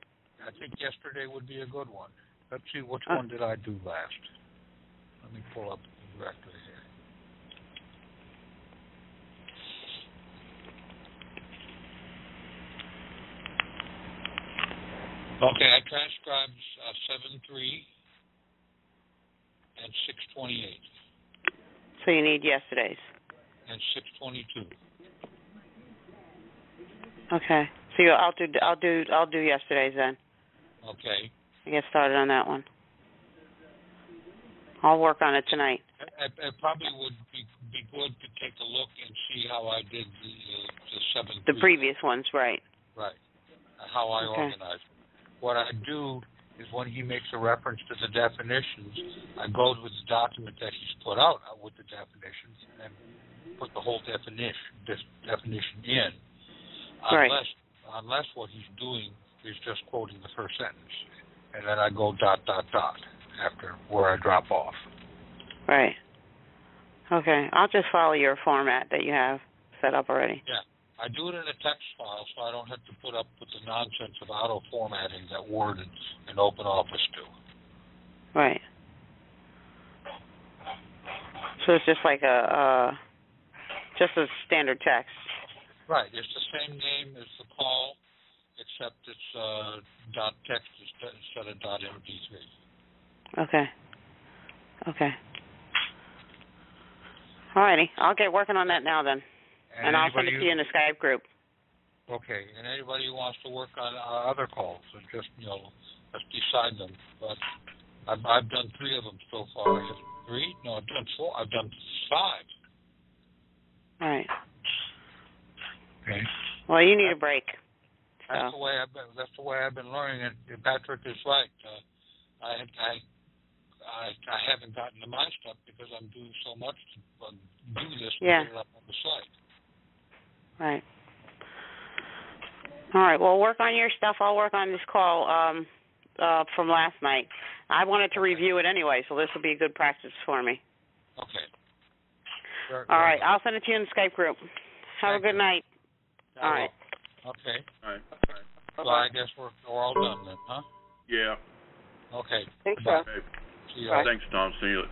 Speaker 1: I I think yesterday would be a good one. Let's see, which
Speaker 7: Uh.
Speaker 1: one did I do last? Let me pull up the here. Okay, I transcribed uh, seven three and six twenty eight
Speaker 7: So you need yesterday's.
Speaker 1: and six twenty two.
Speaker 7: Okay. So you, I'll do I'll do I'll do yesterday's then.
Speaker 1: Okay,
Speaker 7: I get started on that one. I'll work on it tonight.
Speaker 1: it, probably would be be good to take a look and see how I did the uh, the seven.
Speaker 7: The previous ones, right?
Speaker 1: Right. How I
Speaker 7: Okay.
Speaker 1: organize. What I do is when he makes a reference to the definitions, I go to the document that he's put out with the definitions and put the whole definition this definition in.
Speaker 7: Right.
Speaker 1: Unless unless what he's doing is just quoting the first sentence. And then I go dot dot dot after where I drop off.
Speaker 7: Right. Okay. I'll just follow your format that you have set up already.
Speaker 1: I do it in a text file so I don't have to put up with the nonsense of auto formatting that Word and, and Open Office do.
Speaker 7: Right. So it's just like a uh just a standard text.
Speaker 1: Right. It's the same name as the call, except it's uh, dot text instead of dot MP3.
Speaker 7: Okay. Okay. Alrighty. I'll get working on that now then. And, I'll send it to you in the Skype group.
Speaker 1: Okay. And anybody who wants to work on uh, other calls, and just you know, let's decide them. But I've I've done three of them so far. Three? No, I've done four. I've done five.
Speaker 7: Right.
Speaker 1: Okay.
Speaker 7: Well you need a break.
Speaker 1: That's
Speaker 7: So
Speaker 1: the way I've been. That's the way I've been learning it. And Patrick is right. Uh, I I I I haven't gotten to my stuff because I'm doing so much to uh, do this and
Speaker 7: Yeah.
Speaker 1: put it up on the site.
Speaker 7: Right. All right. Well, work on your stuff. I'll work on this call um, uh, from last night. I wanted to review it anyway, so this will be a good practice for me.
Speaker 1: Okay. Very-
Speaker 7: All
Speaker 1: very
Speaker 7: I'll send it to you in the Skype group. Have
Speaker 1: Thank
Speaker 7: a good
Speaker 1: you.
Speaker 7: night.
Speaker 1: I
Speaker 7: all
Speaker 1: will.
Speaker 7: right.
Speaker 1: Okay.
Speaker 5: All right.
Speaker 1: So I guess we're we're all done then, huh?
Speaker 5: Yeah.
Speaker 1: Okay.
Speaker 2: Thanks,
Speaker 1: Bye.
Speaker 2: so.
Speaker 5: Okay.
Speaker 1: See you.
Speaker 2: Bye.
Speaker 5: Thanks, Tom. See you.